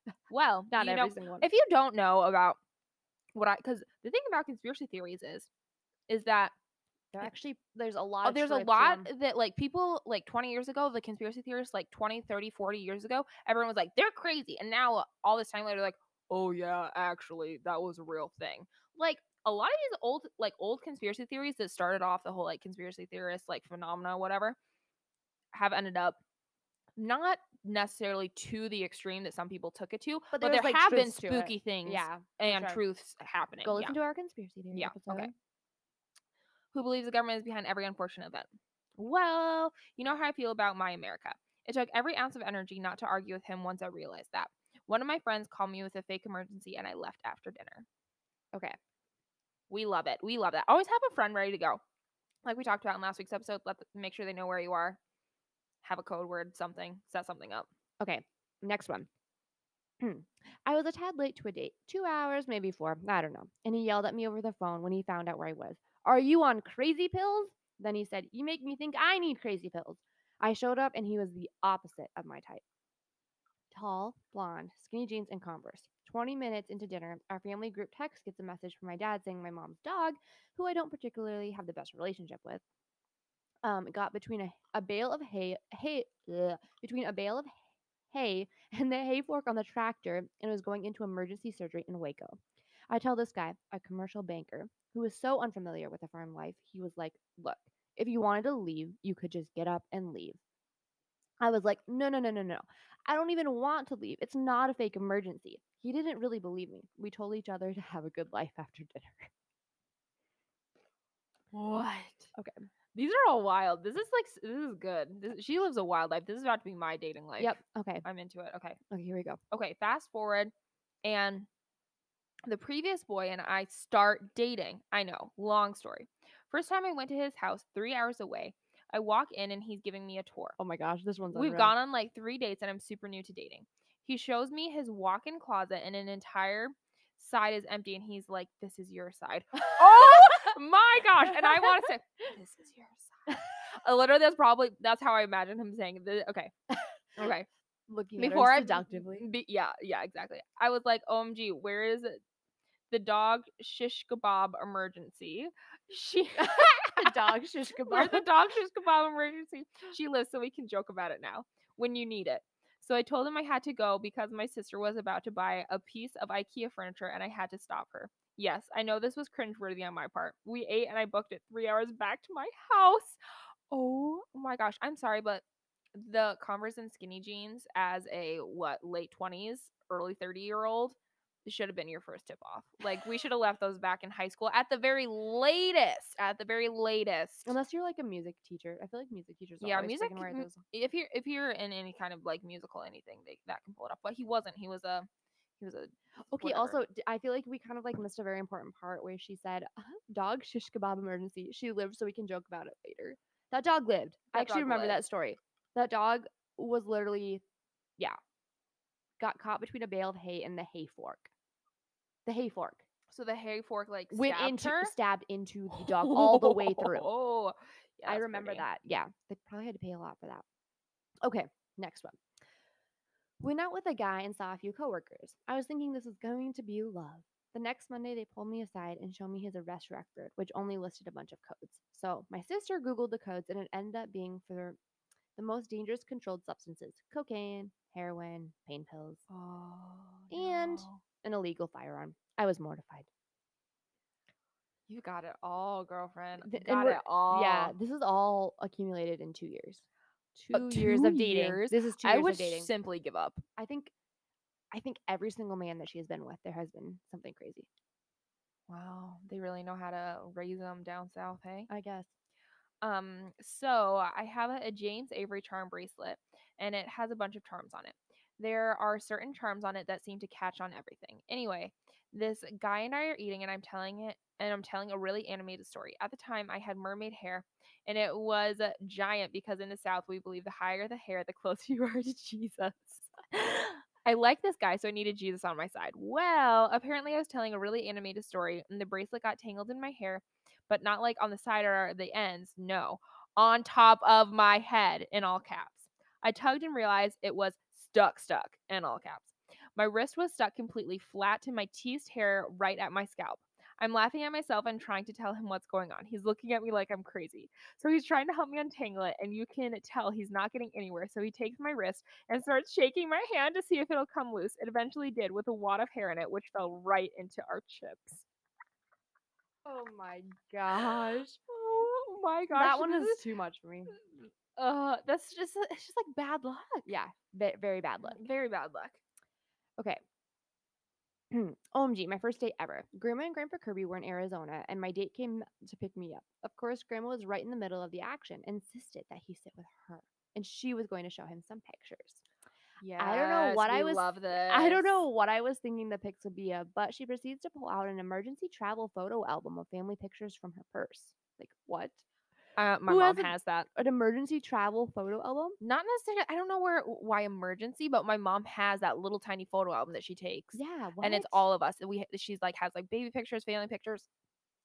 well, Not every know, single one. if you don't know about what I, because the thing about conspiracy theories is, is that There actually there's a lot. Oh, of there's a lot 'em. that like people like 20 years ago the conspiracy theorists like 20 30 40 years ago everyone was like they're crazy and now all this time later like oh yeah actually that was a real thing like a lot of these old like old conspiracy theories that started off the whole like conspiracy theorist like phenomena whatever have ended up not necessarily to the extreme that some people took it to but, there there like, have been truths to it. spooky things Yeah, and sure. truths happening Go yeah. listen to our conspiracy theory Yeah, episode. okay. Who believes the government is behind every unfortunate event. Well, you know how I feel about my America. It took every ounce of energy not to argue with him once I realized that. One of my friends called me with a fake emergency and I left after dinner. Okay. We love it. We love that. Always have a friend ready to go. like we talked about in last week's episode, let the, make sure they know where you are. Have a code word, something, set something up. Okay, next one. I was a tad late to a date, two hours, maybe four, I don't know. And he yelled at me over the phone when he found out where I was. Are you on crazy pills? Then he said, You make me think I need crazy pills. I showed up and he was the opposite of my type. Tall, blonde, skinny jeans, and Converse. 20 minutes into dinner, our family group text gets a message from my dad saying my mom's dog, who I don't particularly have the best relationship with, um, got between a, a bale of hay, hay ugh, between a bale of hay and the hay fork on the tractor and was going into emergency surgery in Waco. I tell this guy, a commercial banker, who is so unfamiliar with the farm life, he was like, Look, if you wanted to leave, you could just get up and leave. I was like, No, no, no, no, no. I don't even want to leave. It's not a fake emergency. He didn't really believe me. We told each other to have a good life after dinner. What? Okay. These are all wild. This is like this is good. This, she lives a wild life. This is about to be my dating life. yep. Okay. I'm into it. Okay. Okay, here we go. Okay. Fast forward, and the previous boy and I start dating. I know. Long story. First time I went to his house, three hours away. I walk in and he's giving me a tour. Oh my gosh, this one's We've gone on like three dates and I'm super new to dating. He shows me his walk in closet and an entire side is empty and he's like, This is your side. oh my gosh. And I want to say, This is your side. Uh, literally, that's probably that's how I imagine him saying it. Okay. Okay. looking Before at I seductively. be, yeah, yeah, exactly. I was like, OMG, where is it? The dog shish kebab emergency? She the dog shish kebab. the dog shish kebab emergency? She lives, so we can joke about it now when you need it. So I told him I had to go because my sister was about to buy a piece of IKEA furniture and I had to stop her. Yes, I know this was cringeworthy on my part. We ate and I booked it three hours back to my house. Oh my gosh, I'm sorry, but the Converse and skinny jeans as a what late 20s, early 30 year old should have been your first tip off. Like we should have left those back in high school at the very latest. At the very latest. Unless you're like a music teacher. I feel like music teachers Yeah, music. freaking wear those. If you're if you're in any kind of like musical anything, they, that can pull it off. But he wasn't. He was a he was a Okay, whatever. also, I feel like we kind of like missed a very important part where she said, uh, dog shish kebab emergency. She lived so we can joke about it later. That dog lived. I actually remember that story. That dog was literally, yeah, got caught between a bale of hay and the hay fork. The hay fork so the hay fork like went stabbed into, her. stabbed into the dog all the way through. Oh, yeah, I remember pretty. that. Yeah. They probably had to pay a lot for that. Okay, next one. Went out with a guy and saw a few coworkers. I was thinking this was going to be love. The next Monday, they pulled me aside and showed me his arrest record, which only listed a bunch of codes. So my sister Googled the codes, and it ended up being for the most dangerous controlled substances cocaine, heroin, pain pills, Oh, And- no. An illegal firearm. I was mortified. you got it all, girlfriend. Th- got it all. Yeah, this is all accumulated in two years. Two, Uh, years of dating. years? This is two I years would of dating. simply give up. I think I think every single man that she has been with, there has been something crazy. Wow, they really know how to raise them down south, hey? I guess. Um, so I have a, a James Avery charm bracelet, and it has a bunch of charms on it. There are certain charms on it that seem to catch on everything. Anyway, this guy and I are eating, and I'm telling it, and I'm telling a really animated story. At the time, I had mermaid hair, and it was giant because in the South we believe the higher the hair, the closer you are to Jesus. I like this guy, so I needed Jesus on my side. Well, apparently I was telling a really animated story, and the bracelet got tangled in my hair, but not like on the side or the ends. No, on top of my head in all caps. I tugged and realized it was stuck, stuck and all caps. My wrist was stuck completely flat to my teased hair right at my scalp. I'm laughing at myself and trying to tell him what's going on. He's looking at me like I'm crazy. So he's trying to help me untangle it, and you can tell he's not getting anywhere. So he takes my wrist and starts shaking my hand to see if it'll come loose. It eventually did with a wad of hair in it, which fell right into our chips. Oh my gosh. Oh my gosh. that one is too much for me. Uh, uh that's just it's just like bad luck. Yeah, ve- very bad luck. Very bad luck. Okay. OMG, my first date ever. Grandma and Grandpa Kirby were in Arizona, and my date came to pick me up. Of course, Grandma was right in the middle of the action, insisted that he sit with her, and she was going to show him some pictures. Yeah. I don't know what I was- love this. I don't know what I was thinking the pics would be of, but she proceeds to pull out an emergency travel photo album of family pictures from her purse. Like, what? Uh, my Who mom has a- has that. An emergency travel photo album? Not necessarily. I don't know where why emergency, but my mom has that little tiny photo album that she takes, Yeah, and it's all of us. And we she's like has like baby pictures, family pictures,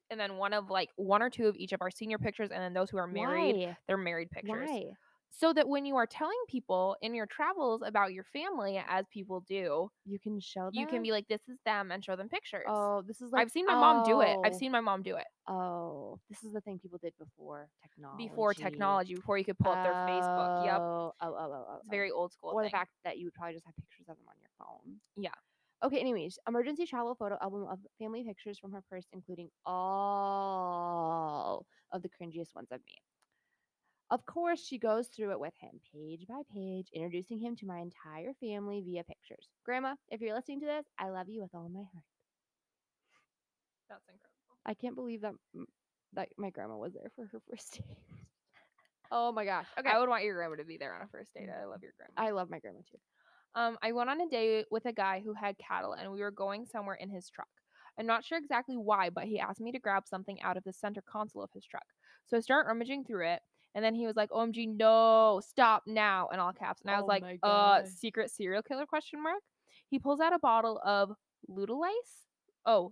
and then one of like one or two of each of our senior pictures, and then those who are married, Why? they're married pictures. Why? So that when you are telling people in your travels about your family, as people do, You can show them. you can be like, "This is them," and show them pictures. Oh, this is like. I've seen my mom do it. I've oh, seen my mom do it Oh, this is the thing people did before technology. before technology, before you could pull up their Facebook. Yep, Oh, oh, oh, oh, oh. it's oh. very old school. Or the fact that you would probably just have pictures of them on your phone. Yeah. Okay, anyways, emergency travel photo album of family pictures from her purse, including all of the cringiest ones of me. Of course, she goes through it with him, page by page, introducing him to my entire family via pictures. Grandma, if you're listening to this, I love you with all my heart. That's incredible. I can't believe that that my grandma was there for her first date. oh my gosh. Okay. I would want your grandma to be there on a first date. I love your grandma. I love my grandma too. Um, I went on a date with a guy who had cattle, and we were going somewhere in his truck. I'm not sure exactly why, but he asked me to grab something out of the center console of his truck. So I start rummaging through it, and then he was like, "OMG, no, stop now!" in all caps. And I was Oh like, "Uh, secret serial killer?" Question mark. He pulls out a bottle of Lutalyse. Oh,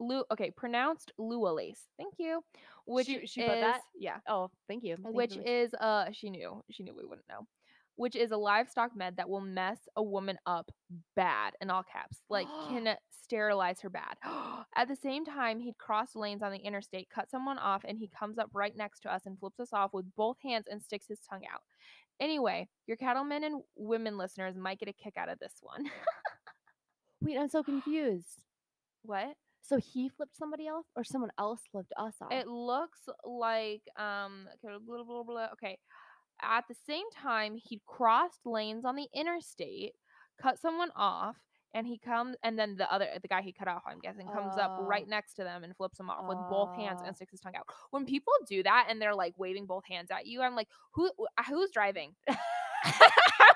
Lu-. Okay, pronounced Lualace. Thank you. Which She- she is that? yeah, Oh, thank you. Thank which much. is uh she knew she knew we wouldn't know which is a livestock med that will mess a woman up bad in all caps like can sterilize her bad at the same time he'd crossed lanes on the interstate cut someone off and he comes up right next to us and flips us off with both hands and sticks his tongue out anyway your cattlemen and women listeners might get a kick out of this one Wait, I'm so confused. what So he flipped somebody else, or someone else flipped us off? It looks like um okay, blah, blah, blah, okay. At the same time, he crossed lanes on the interstate, cut someone off, and he comes and then the other the guy he cut off, I'm guessing, comes up right Oh. next to them and flips them off with both hands and sticks his tongue out. When people do that and they're like waving both hands at you, I'm like, who uh, who's driving? I'm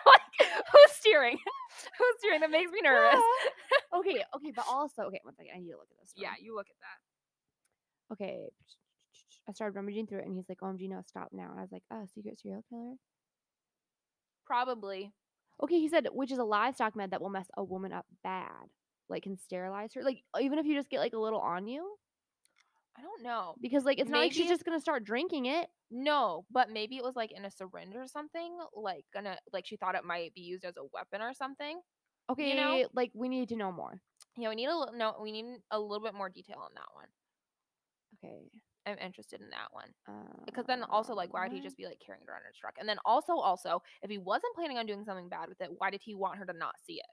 like, who's steering? who's steering? That makes me nervous. okay, okay, but also, okay, one second. I need to look at this. yeah, you look at that. Okay. I started rummaging through it, and he's like, oh, "OMG, no, stop now!" And I was like, "Oh, secret serial killer." Probably. Okay, he said, which is a livestock med that will mess a woman up bad, like can sterilize her. Like even if you just get like a little on you, I don't know. because like it's not like she's just gonna start drinking it. No, but maybe it was like in a syringe or something, like gonna like she thought it might be used as a weapon or something. Okay, you know? like we need to know more. Yeah, we need a little no, we need a little bit more detail on that one. Okay. I'm interested in that one Uh, because then also like why would he just be like carrying it around in his truck? And then also also if he wasn't planning on doing something bad with it, why did he want her to not see it?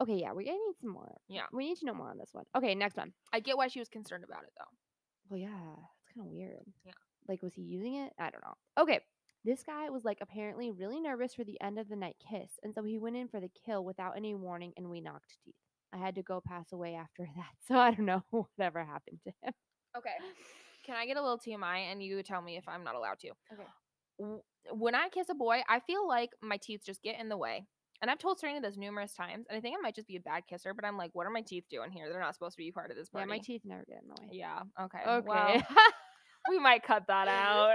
Okay, yeah, we're gonna need some more. Yeah. We need to know more on this one. Okay, next one. I get why she was concerned about it though. Well, yeah, it's kind of weird. Yeah. Like, was he using it? I don't know. Okay. This guy was like apparently really nervous for the end of the night kiss, and so he went in for the kill without any warning, and we knocked teeth. I had to go pass away after that, so I don't know whatever happened to him. Okay. Can I get a little TMI and you tell me if I'm not allowed to? Okay. W- When I kiss a boy, I feel like my teeth just get in the way. And I've told Serena this numerous times, and I think I might just be a bad kisser, but I'm like, what are my teeth doing here? They're not supposed to be part of this Yeah, party. my teeth never get in the way. Yeah. Okay. Okay. Well, we might cut that out.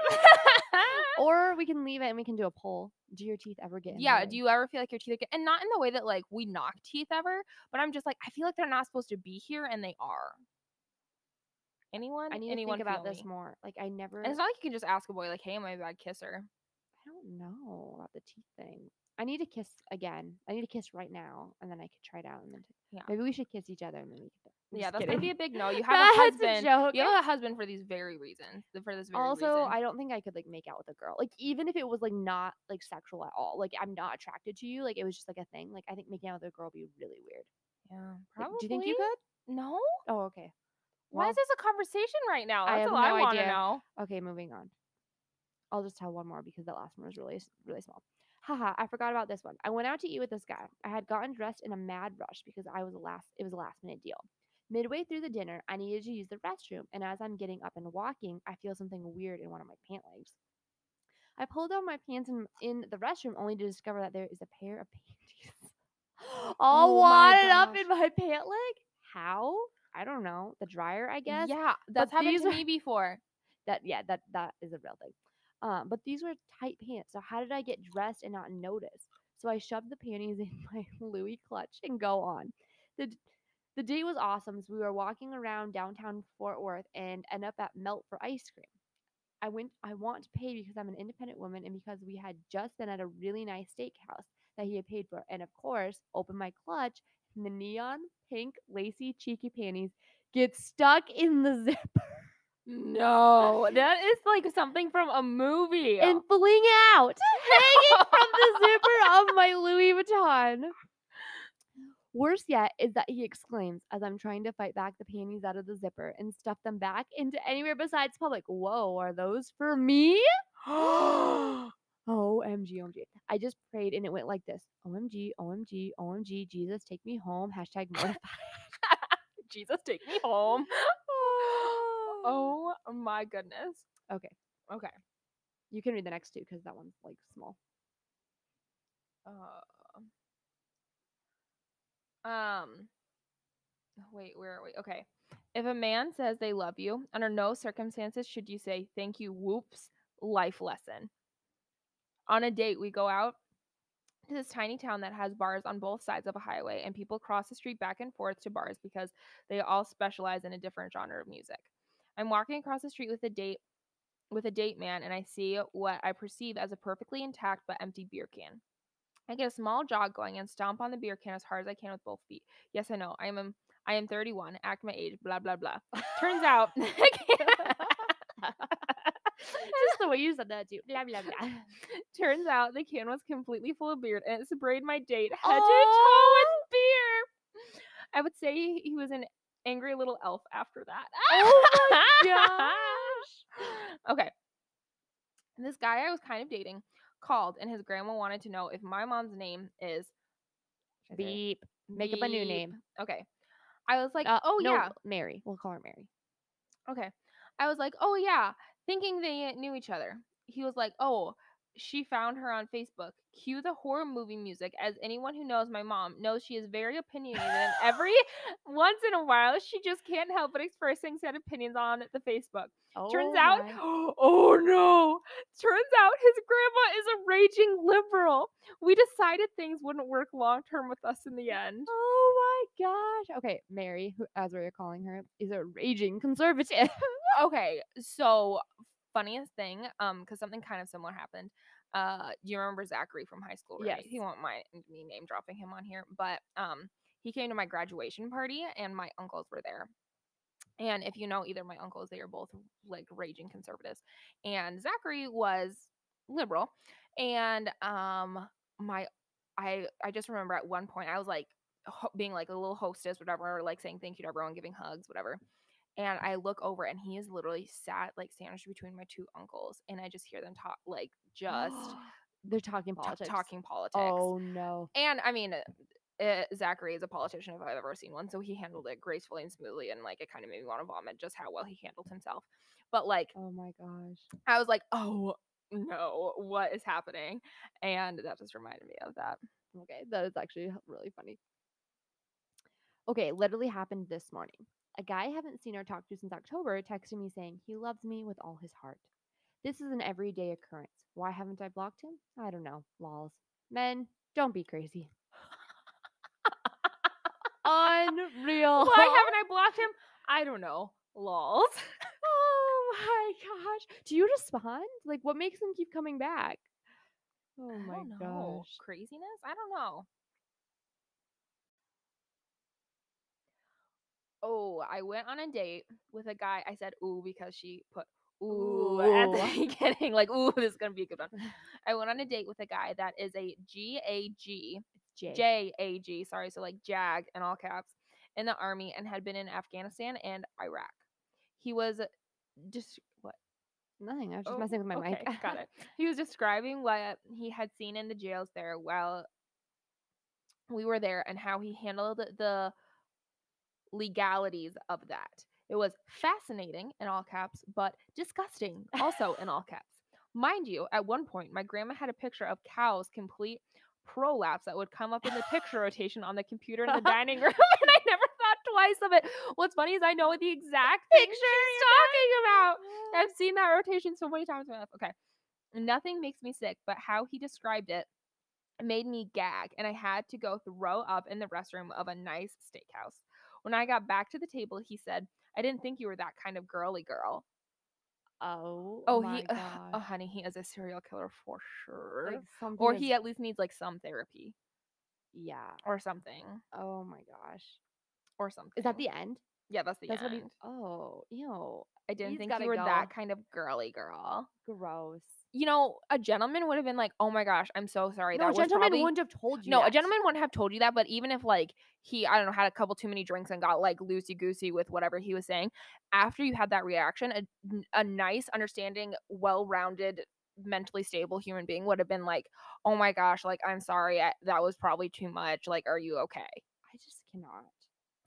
or we can leave it and we can do a poll. Do your teeth ever get in the yeah. way? Do you ever feel like your teeth get, and not in the way that like we knock teeth ever, but I'm just like, I feel like they're not supposed to be here, and they are. Anyone? I need Anyone to think about this me? more. Like I never. And it's not like you can just ask a boy like, "Hey, am I a bad kisser?" I don't know about the teeth thing. I need to kiss again. I need to kiss right now, and then I could try it out, and then t- Yeah. maybe we should kiss each other, and then we could. I'm Yeah, that's kidding. gonna be a big no. You have a husband. joke. You have a husband for these very reasons. For this very also, reason. I don't think I could like make out with a girl. Like even if it was like not like sexual at all. Like I'm not attracted to you. Like it was just like a thing. Like I think making out with a girl would be really weird. yeah, Like, do you think you could? No. Oh, okay. Why Well, is this a conversation right now? I That's have all I no want to know. Okay, moving on. I'll just tell one more because that last one was really really small. Haha, I forgot about this one. I went out to eat with this guy. I had gotten dressed in a mad rush because I was last it was a last minute deal. Midway through the dinner, I needed to use the restroom, and as I'm getting up and walking, I feel something weird in one of my pant legs. I pulled down my pants in, in the restroom only to discover that there is a pair of panties oh all Oh wadded up in my pant leg. How? I don't know. The dryer, I guess. Yeah, that's happened these to me before. That yeah, that that is a real thing. Um, but these were tight pants. So how did I get dressed and not notice? So I shoved the panties in my Louis clutch and go on. The the date was awesome. So we were walking around downtown Fort Worth and end up at Melt for ice cream. I went I want to pay because I'm an independent woman and because we had just been at a really nice steakhouse that he had paid for. And of course, open my clutch and the neon pink lacy cheeky panties get stuck in the zipper No, that is like something from a movie. and fling out, hanging from the zipper of my Louis Vuitton. Worse yet is that he exclaims as I'm trying to fight back the panties out of the zipper and stuff them back into anywhere besides public. Whoa, are those for me? OMG, OMG. I just prayed and it went like this OMG, OMG, OMG, Jesus, take me home. Hashtag mortified. Jesus, take me home. oh my goodness. Okay, Okay. you can read the next two because that one's like small. Uh, um. Wait, where are we? Okay. If a man says they love you, under no circumstances should you say thank you. Whoops. Life lesson. On a date, we go out to this tiny town that has bars on both sides of a highway, and people cross the street back and forth to bars because they all specialize in a different genre of music. I'm walking across the street with a date with a date man, and I see what I perceive as a perfectly intact but empty beer can. I get a small jog going and stomp on the beer can as hard as I can with both feet. Yes, I know. I am I am 31. Act my age. Blah blah blah. Turns out. Way you said that too. Blah blah blah. Turns out the can was completely full of beer and it sprayed my date head to toe Oh. with beer. I would say he was an angry little elf after that. Oh my gosh. okay. This guy I was kind of dating called and his grandma wanted to know if my mom's name is should I say? Beep. Make up a new name. Okay. I was like, Uh, oh no, yeah. Mary. We'll call her Mary. Okay. I was like, oh yeah, thinking they knew each other. He was like, oh, she found her on Facebook. Cue the horror movie music, as anyone who knows my mom knows she is very opinionated, and every once in a while she just can't help but expressing said opinions on the Facebook. Turns Oh out, my- oh no! Turns out his grandma is a raging liberal. We decided things wouldn't work long term with us in the end. Oh my gosh. Okay, Mary, who, as we're calling her, is a raging conservative. okay, so funniest thing, um, because something kind of similar happened. Uh, do you remember Zachary from high school? Right? Yes. He won't mind me name dropping him on here, but um, he came to my graduation party and my uncles were there. And if you know either my uncles, they are both like raging conservatives, and Zachary was liberal, and um, my I I just remember at one point I was like ho- being like a little hostess, whatever, like saying thank you to everyone, giving hugs, whatever and I look over and he is literally sat like sandwiched between my two uncles and I just hear them talk like just They're talking ta- politics. talking politics. Oh no. And I mean uh, Zachary is a politician if I've ever seen one, so he handled it gracefully and smoothly and like it kind of made me want to vomit just how well he handled himself. But like Oh my gosh. I was like, "Oh, no, what is happening?" And that just reminded me of that. Okay, that is actually really funny. Okay, literally happened this morning. A guy I haven't seen or talked to since October texted me saying he loves me with all his heart. This is an everyday occurrence. Why haven't I blocked him? I don't know. Lols. Men, don't be crazy. Unreal. Why haven't I blocked him? I don't know. Lols. Oh my gosh. Do you respond? Like, what makes them keep coming back? Oh my gosh. Craziness? I don't know. Oh, I went on a date with a guy. I said ooh because she put ooh, at the Ooh. beginning. Like, ooh, this is gonna be a good one. I went on a date with a guy that is a G A G. J A G, sorry, so like JAG in all caps, in the army and had been in Afghanistan and Iraq. He was just what Nothing. I was just Oh, messing with my okay, mic. got it. He was describing what he had seen in the jails there while we were there and how he handled the legalities of that. It was fascinating in all caps, but disgusting also in all caps. Mind you, at one point, my grandma had a picture of cows complete prolapse that would come up in the picture rotation on the computer in the dining room, and I never thought slice of it. What's funny is I know the exact Picture she's talking about. I've seen that rotation so many times. in my life. Okay. Nothing makes me sick, but how he described it made me gag, and I had to go throw up in the restroom of a nice steakhouse. When I got back to the table, he said, I didn't think you were that kind of girly girl. Oh, Oh, he, oh, honey, he is a serial killer for sure. Like or is- he at least needs like some therapy yeah. or something Oh my gosh. or something. Is that the end? Yeah, that's the That's end. what he. Oh, ew. I didn't he's think you were that kind of girly girl. Gross. You know, a gentleman would have been like, "Oh my gosh, I'm so sorry." No, that a gentleman probably wouldn't have told you. no, a gentleman wouldn't have told you that. But even if like he, I don't know, had a couple too many drinks and got like loosey goosey with whatever he was saying, after you had that reaction, a, a nice, understanding, well-rounded, mentally stable human being would have been like, "Oh my gosh, like I'm sorry, I, that was probably too much. Like, are you okay?" I just cannot.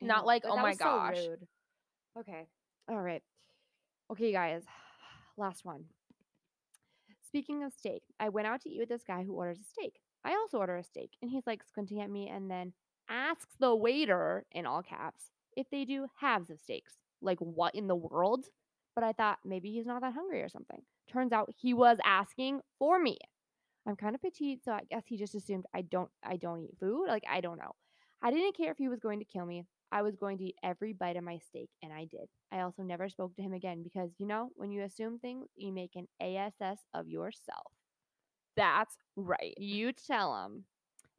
Not Ew, like, "Oh that my so gosh." rude. Okay. All right. Okay, guys. Last one. Speaking of steak, I went out to eat with this guy who orders a steak. I also order a steak, and he's like squinting at me and then asks the waiter in all caps if they do halves of steaks. Like, what in the world? But I thought maybe he's not that hungry or something. Turns out he was asking for me. I'm kind of petite, so I guess he just assumed I don't I don't eat food. Like I don't know. I didn't care if he was going to kill me. I was going to eat every bite of my steak, and I did. I also never spoke to him again because you know, when you assume things, you make an ASS of yourself. That's right. You tell him.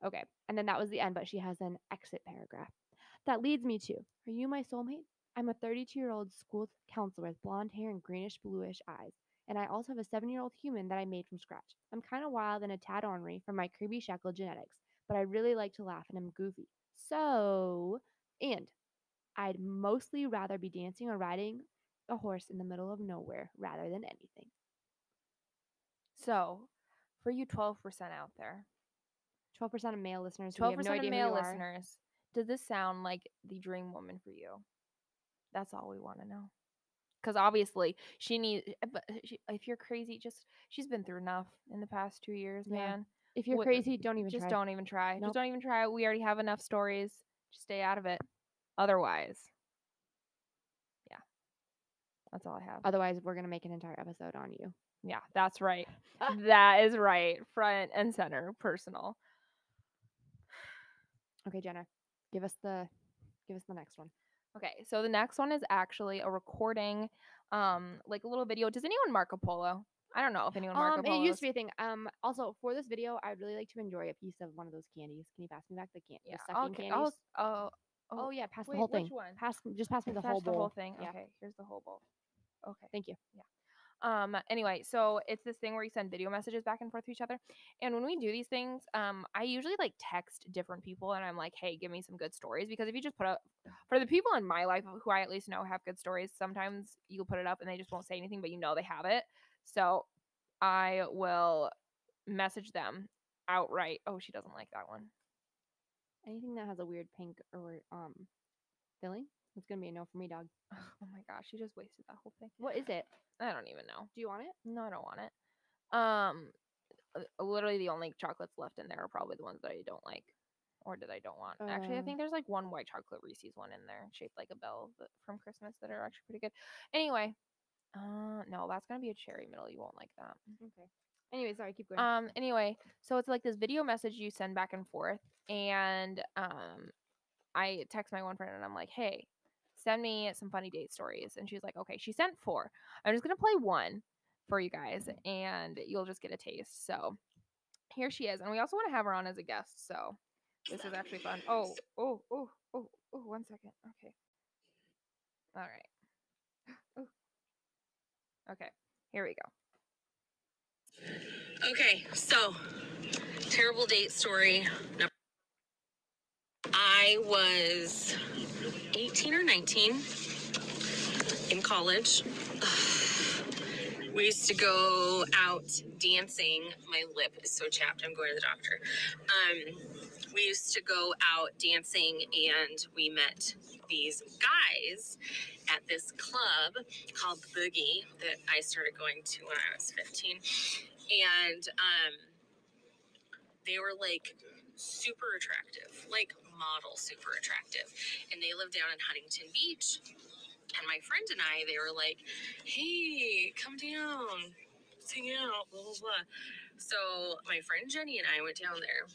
Okay, and then that was the end, but she has an exit paragraph. That leads me to Are you my soulmate? I'm a 32 year old school counselor with blonde hair and greenish bluish eyes. And I also have a seven year old human that I made from scratch. I'm kind of wild and a tad ornery from my Kirby Shackle genetics, but I really like to laugh and I'm goofy. So, and I'd mostly rather be dancing or riding a horse in the middle of nowhere rather than anything. So, for you 12% out there, 12% of male listeners who we Twelve have no percent idea of male listeners. Does this sound like the dream woman for you? That's all we want to know. Because obviously she needs. Eh, but eh, she, if you're crazy, just she's been through enough in the past two years, Yeah. man. If you're Wh- crazy, don't even just try. don't even try. Nope. Just don't even try. We already have enough stories. Stay out of it. Otherwise, yeah, that's all I have. Otherwise, we're gonna make an entire episode on you. yeah, that's right. Ah. that is right. Front and center, personal. Okay, Jenna, give us the give us the next one. Okay, so the next one is actually a recording, um, like a little video. Does anyone Marco Polo? I don't know if anyone Marco Um, it used to be a thing. Um, also for this video, I'd really like to enjoy a piece of one of those candies. Can you pass me back the candy? Yeah. the sucking Okay. candies. Oh, oh, Oh, yeah, pass wait, the whole thing. Which one? Pass, just pass me the Pass whole bowl. the whole thing. Yeah. Okay, here's the whole bowl. Okay. Thank you. Yeah. Um. Anyway, so it's this thing where you send video messages back and forth to each other, and when we do these things, um, I usually like text different people, and I'm like, "Hey, give me some good stories." Because if you just put up for the people in my life who I at least know have good stories, sometimes you'll put it up and they just won't say anything, but you know they have it. So I will message them outright. Oh, she doesn't like that one. Anything that has a weird pink or um filling, it's gonna be a no for me, dog. Oh my gosh, she just wasted that whole thing. What is it? I don't even know. Do you want it? No, I don't want it. Um, uh, literally the only chocolates left in there are probably the ones that I don't like, or that I don't want. Actually, I Uh. think there's like one white chocolate Reese's one in there, shaped like a bell that, from Christmas, that are actually pretty good. Anyway, uh, no, that's gonna be a cherry middle. You won't like that. Okay. Anyway, sorry, keep going. Um, anyway, so it's like this video message you send back and forth, and um, I text my one friend and I'm like, hey, send me some funny date stories, and she's like, okay. She sent four. I'm just gonna play one for you guys, and you'll just get a taste. So here she is, and we also want to have her on as a guest. So this is actually fun. Oh, oh, oh, oh, oh, one second. Okay. All right. Okay. Here we go. Okay, so terrible date story. I was 18 or 19 in college. We used to go out dancing. My lip is so chapped. I'm going to the doctor. Um, we used to go out dancing, and we met these guys at this club called Boogie that I started going to when I was 15 and um they were like super attractive like model, super attractive. And they live down in Huntington Beach. And my friend and I, they were like, hey, come down, hang out, blah, blah, blah. So my friend Jenny and I went down there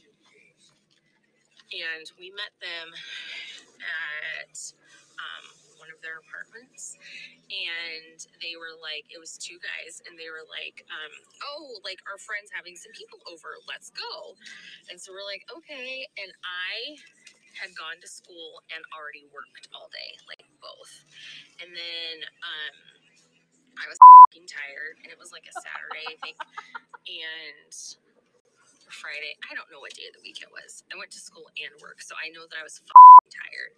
and we met them at um, of their apartments and they were like it was two guys and they were like um, oh like our friends having some people over let's go. And so we're like okay. And i had gone to school and already worked all day like both. And then um, i was tired and it was like a saturday i think. And Friday. I don't know what day of the week it was. I went to school and work, so I know that I was tired.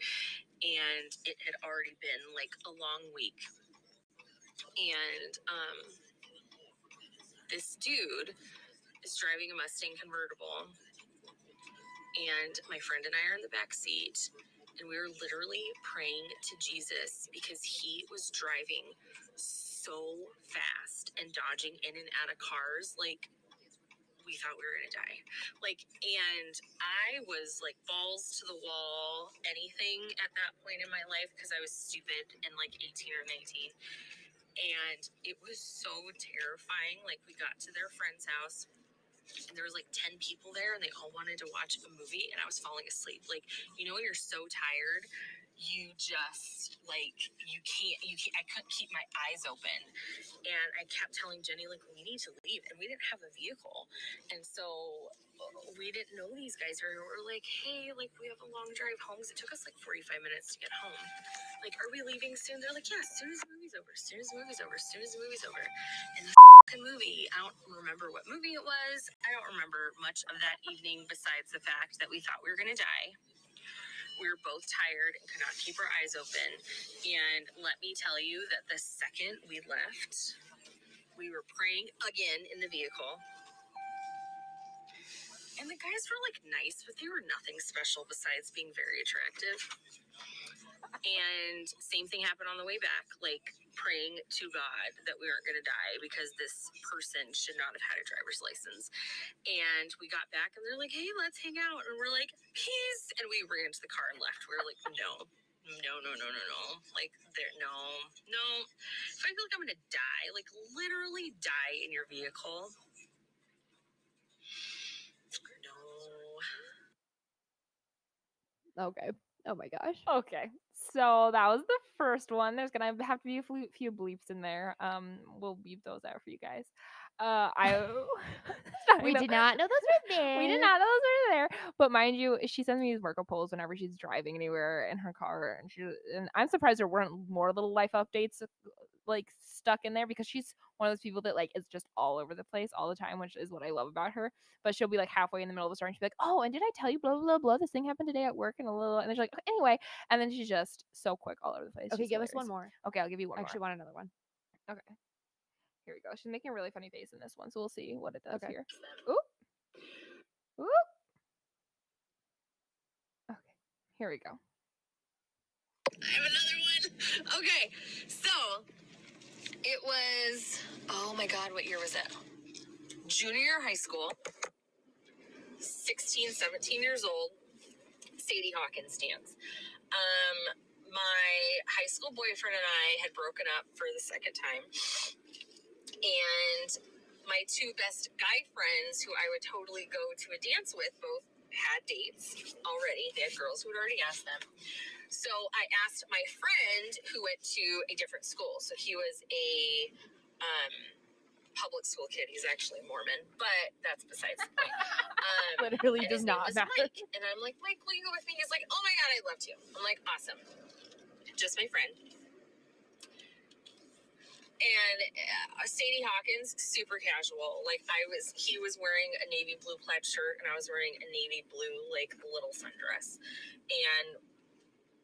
And it had already been like a long week. And um, this dude is driving a Mustang convertible. And my friend and I are in the back seat. And we were literally praying to Jesus because he was driving so fast and dodging in and out of cars. Like, we thought we were gonna die. Like, and I was like balls to the wall, anything at that point in my life because I was stupid and like 18 or 19. And it was so terrifying. Like, we got to their friend's house and there was like 10 people there and they all wanted to watch a movie and I was falling asleep. Like, you know, when you're so tired, you just like you can't you can't, I couldn't keep my eyes open. And I kept telling Jenny like we need to leave and we didn't have a vehicle. And so uh, we didn't know these guys were, we were like hey like we have a long drive home. 'cause it took us like 45 minutes to get home. Like are we leaving soon? They're like yeah as soon as the movie's over as soon as the movie's over as soon as the movie's over. And the movie I don't remember what movie it was. I don't remember much of that evening besides the fact that we thought we were gonna die we were both tired and could not keep our eyes open. And let me tell you that the second we left, we were praying again in the vehicle. And the guys were like nice, but they were nothing special besides being very attractive. And same thing happened on the way back, like praying to God that we weren't going to die because this person should not have had a driver's license. And we got back and they're like, hey, let's hang out. And we're like, peace. And we ran into the car and left. We were like, no. No, no, no, no, no. Like, there, no, no. If I feel like I'm gonna die, like literally die in your vehicle, no. Okay. Oh my gosh. Okay. So that was the first one. There's gonna have to be a few, bleeps in there. Um, we'll beep those out for you guys. Uh, I We did not know those were there. We did not know those were there. But mind you, she sends me these Marco Polos whenever she's driving anywhere in her car, and she and I'm surprised there weren't more little life updates uh, like stuck in there because she's one of those people that like is just all over the place all the time, which is what I love about her. But she'll be like halfway in the middle of the story and she'll be like, "Oh, and did I tell you blah blah blah blah? This thing happened today at work and a little," and then she's like, "Okay, "Anyway," and then she's just so quick all over the place. Okay, She's give us one more. Okay, I'll give you one I actually more. want another one. Okay. Here we go. She's making a really funny face in this one, so we'll see what it does Okay. here. Oop. Oop. Okay. Here we go. I have another one. Okay, so it was, oh my God, what year was it? Junior high school, 16, 17 years old, Sadie Hawkins dance. Um, my high school boyfriend and I had broken up for the second time. And my two best guy friends, who I would totally go to a dance with, both had dates already. They had girls who had already asked them. So I asked my friend who went to a different school. So he was a um, public school kid. He's actually Mormon, but that's besides the point. Um, Literally does not matter. Mike. And I'm like, Mike, will you go with me? He's like, oh my God, I'd love to. I'm like, awesome. Just my friend. And uh, Sadie Hawkins, super casual. Like I was, he was wearing a navy blue plaid shirt, and I was wearing a navy blue like little sundress. And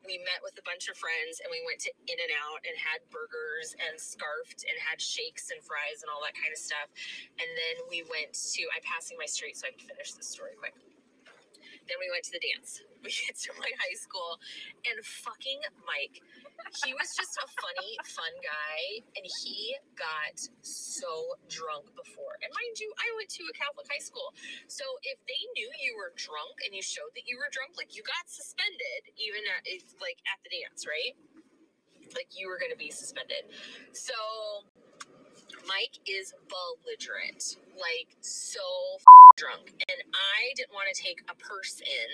we met with a bunch of friends, and we went to In and Out and had burgers and scarfed and had shakes and fries and all that kind of stuff. And then we went to. I'm passing my street, so I can finish this story quick. Then we went to the dance. We get to my high school, and fucking Mike, he was just a funny, fun guy, and he got so drunk before. And mind you, I went to a Catholic high school, so if they knew you were drunk and you showed that you were drunk, like you got suspended, even at like at the dance, right? Like you were going to be suspended. So Mike is belligerent, like so drunk. And I didn't want to take a purse in.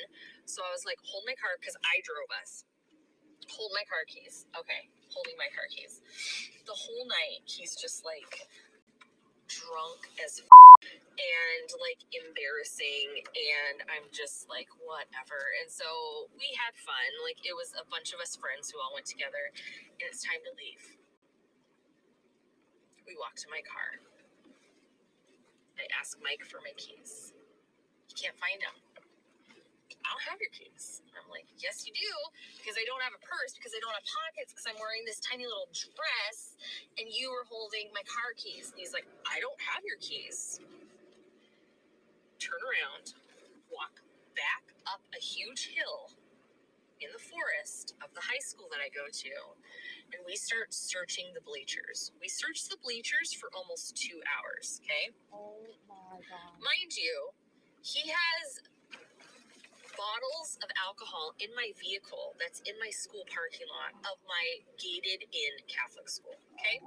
So I was like, hold my car because I drove us. Hold my car keys. Okay, holding my car keys. The whole night, he's just like drunk as and like embarrassing. And I'm just like, whatever. And so we had fun. Like, it was a bunch of us friends who all went together, and it's time to leave we walk to my car. I ask Mike for my keys. He can't find them. I don't have your keys. I'm like, yes, you do, because I don't have a purse, because I don't have pockets, because I'm wearing this tiny little dress, and you were holding my car keys. And he's like, I don't have your keys. Turn around, walk back up a huge hill in the forest of the high school that I go to, and we start searching the bleachers. We search the bleachers for almost two hours, okay? Oh my god. Mind you, he has bottles of alcohol in my vehicle that's in my school parking lot of my gated in Catholic school, okay?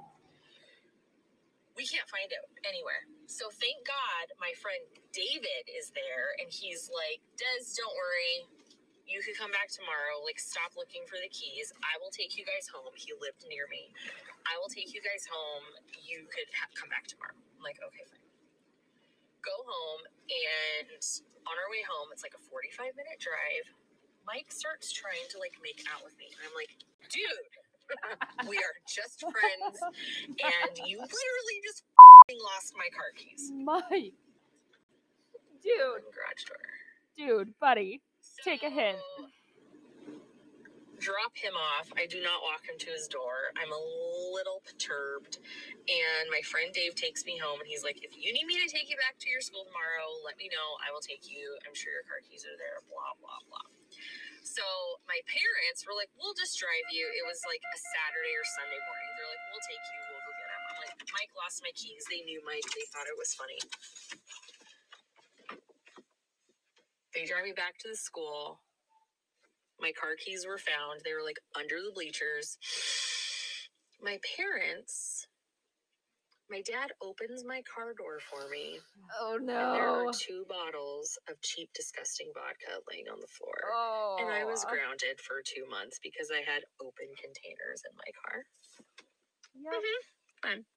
We can't find it anywhere. So thank God my friend David is there and he's like, Des, don't worry. You could come back tomorrow. Like, stop looking for the keys. I will take you guys home. He lived near me. I will take you guys home. You could ha- come back tomorrow. I'm like, okay, fine. Go home, and on our way home, it's like a 45 minute drive. Mike starts trying to like make out with me. And I'm like, dude, we are just friends, and you literally just fing lost my car keys. Mike. Dude, garage door. dude, buddy. Take a hint. Drop him off. I do not walk him to his door. I'm a little perturbed. And my friend Dave takes me home and he's like, if you need me to take you back to your school tomorrow, let me know. I will take you. I'm sure your car keys are there. Blah, blah, blah. So my parents were like, we'll just drive you. It was like a Saturday or Sunday morning. They're like, we'll take you. We'll go get him. I'm like, Mike lost my keys. They knew Mike. They thought it was funny. They drive me back to the school. My car keys were found. They were like under the bleachers. My parents, my dad opens my car door for me. Oh And there are two bottles of cheap, disgusting vodka laying on the floor. Oh. And I was oh. grounded for two months because I had open containers in my car. Yep. Mm-hmm.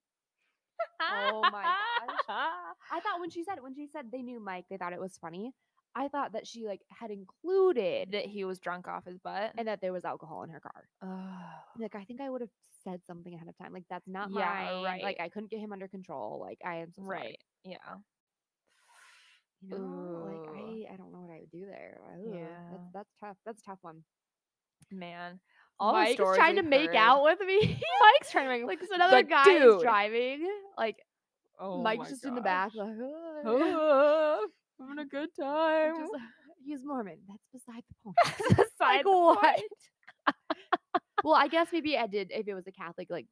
Oh my gosh. I thought when she said when she said they knew Mike, they thought it was funny. I thought that she like had included that he was drunk off his butt. and that there was alcohol in her car. oh. Like I think I would have said something ahead of time. Like that's not Yeah, mine. right. Like I couldn't get him under control. Like I am so sorry. Right. Yeah. You know, like I I don't know what I would do there. Ugh, Yeah. That's that's tough. That's a tough one. Man. All Mike's trying to we've make out with me. Mike's trying to make like so another Like, guy is driving. Like Oh Mike's my just in the back. Like, "Oh, Oh, having a good time. just, he's Mormon. That's beside the point. Beside like the what? point. well, I guess maybe I did if it was a Catholic like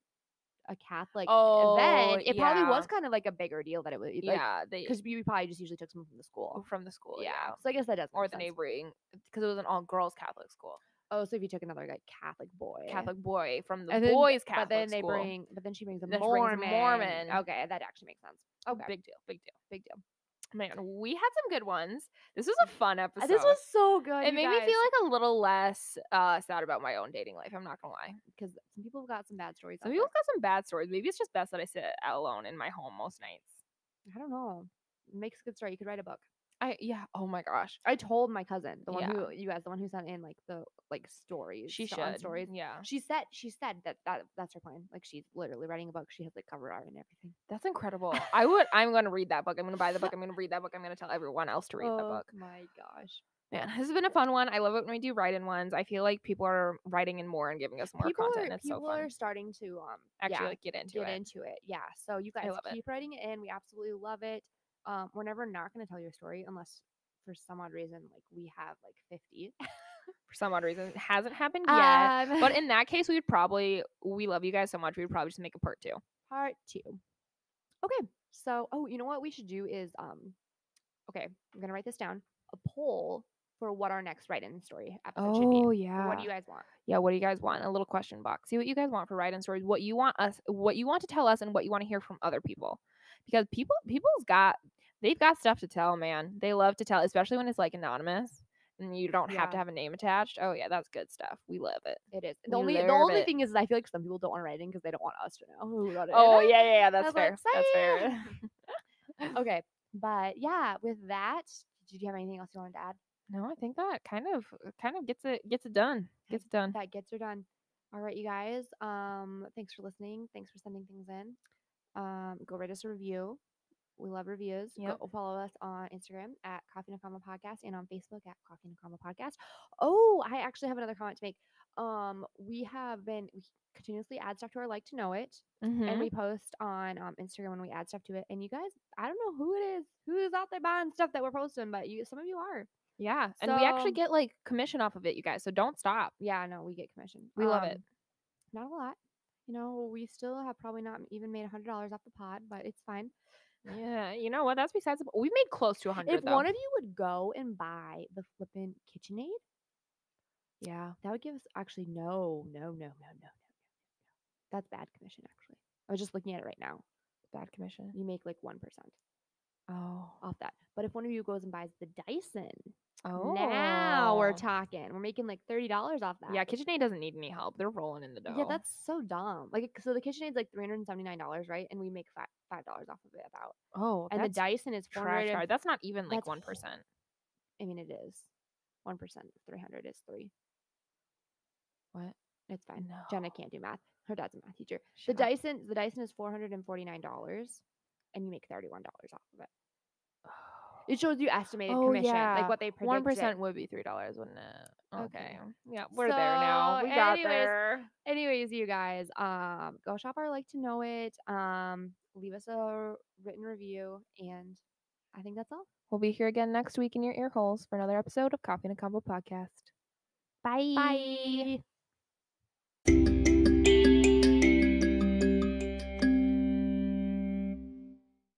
a Catholic Oh, event. It probably was kind of like a bigger deal that it was like yeah, because we probably just usually took someone from the oh, school. from the school. yeah. Yeah. So I guess that does Or the sense. neighboring, because it was an all girls Catholic school. Oh, so if you took another like Catholic boy, Catholic boy from the and then, boys Catholic but then they school. bring, but then she brings a she brings Mormon. Mormon. Okay, that actually makes sense. Okay, Big deal. Big deal. big deal. Man, we had some good ones. This was a fun Uh, episode. This was so good. It made me feel like a little less uh, sad about my own dating life. I'm not gonna lie. because some people have got some bad stories. Some people got some bad stories. Maybe it's just best that I sit alone in my home most nights. I don't know. It makes a good story. You could write a book. I yeah. Oh my gosh. I told my cousin, the one Yeah. who you guys, the one who sent in like the like stories. She should. stories. Yeah. She said she said that, that that's her plan. Like she's literally writing a book. She has like cover art and everything. That's incredible. I would. I'm going to read that book. I'm going to buy the book. I'm going to read that book. I'm going to tell everyone else to read the Oh book. My gosh. Man, this has been a fun one. I love it when we do write-in ones. I feel like people are writing in more and giving us more people content. are, it's so people are starting to um Actually, yeah, like get into get it. into it. Yeah. So you guys love it. keep writing it in. We absolutely love it. Um, we're never not going to tell your story unless for some odd reason, like we have like 50. For some odd reason, it hasn't happened yet. Um, But in that case, we would probably we love you guys so much. We would probably just make a part two. part two. Okay. So, oh, you know what we should do is, um, okay, I'm gonna write this down. A poll for what our next write-in story episode should be. Oh yeah. What do you guys want? yeah, what do you guys want? A little question box. See what you guys want for write-in stories. What you want us, what you want to tell us, and what you want to hear from other people. Because people, people's got, they've got stuff to tell, man. They love to tell, especially when it's like anonymous and you don't have to have a name attached. Oh yeah, that's good stuff. We love it. It is. We The only the only it. thing is, is I feel like some people don't want to write in because they don't want us to know who wrote it. Oh yeah, yeah, yeah. That's fair. like, that's fair. Okay, but yeah, with that, did you have anything else you wanted to add? no, I think that kind of, kind of gets it, gets it done. Gets it done. That gets her done. All right, you guys. Um, thanks for listening. Thanks for sending things in. Um, go write us a review. We love reviews. Yep. Go follow us on Instagram at Coffee and Convo Podcast and on Facebook at Coffee and Convo Podcast. Oh, I actually have another comment to make. Um, we have been we continuously add stuff to our like to know it, and Mhm. we post on um, Instagram when we add stuff to it. And you guys, I don't know who it is, who is out there buying stuff that we're posting, but you, some of you are. yeah, and we actually get like commission off of it, you guys. So don't stop. Yeah, no, we get commission. We love it. Um, Not a lot. You know, we still have probably not even made a hundred dollars off the pod, but it's fine. Yeah, you know what? That's besides. the po- We made close to a hundred. If one of you would go and buy the flippin' KitchenAid, yeah, that would give us actually no, no, no, no, no, no, no, no. That's bad commission. Actually, I was just looking at it right now. bad commission. You make like one percent Oh, off that. But if one of you goes and buys the Dyson, oh, now we're oh. talking. We're making like thirty dollars off that. Yeah, KitchenAid doesn't need any help. They're rolling in the dough. Yeah, that's so dumb. Like, so the KitchenAid's like three hundred and seventy nine dollars, right? And we make five five dollars off of it about. oh, And the Dyson is four trash. hundred. That's not even like that's one percent. I mean, it is one percent. Three hundred is three. What? It's fine. Jenna can't do math. Her dad's a math teacher. The. Dyson, the Dyson is four hundred and forty nine dollars, and you make thirty one dollars off of it. It shows you estimated Oh, commission, yeah. like what they predicted. One percent would be three dollars, wouldn't it? Okay. Okay. Yeah, we're there now. We got anyways, there. Anyways, you guys, um, go shop our like to know it. Um, leave us a written review, and I think that's all. We'll be here again next week in your ear holes for another episode of Coffee and a Convo podcast. Bye. Bye.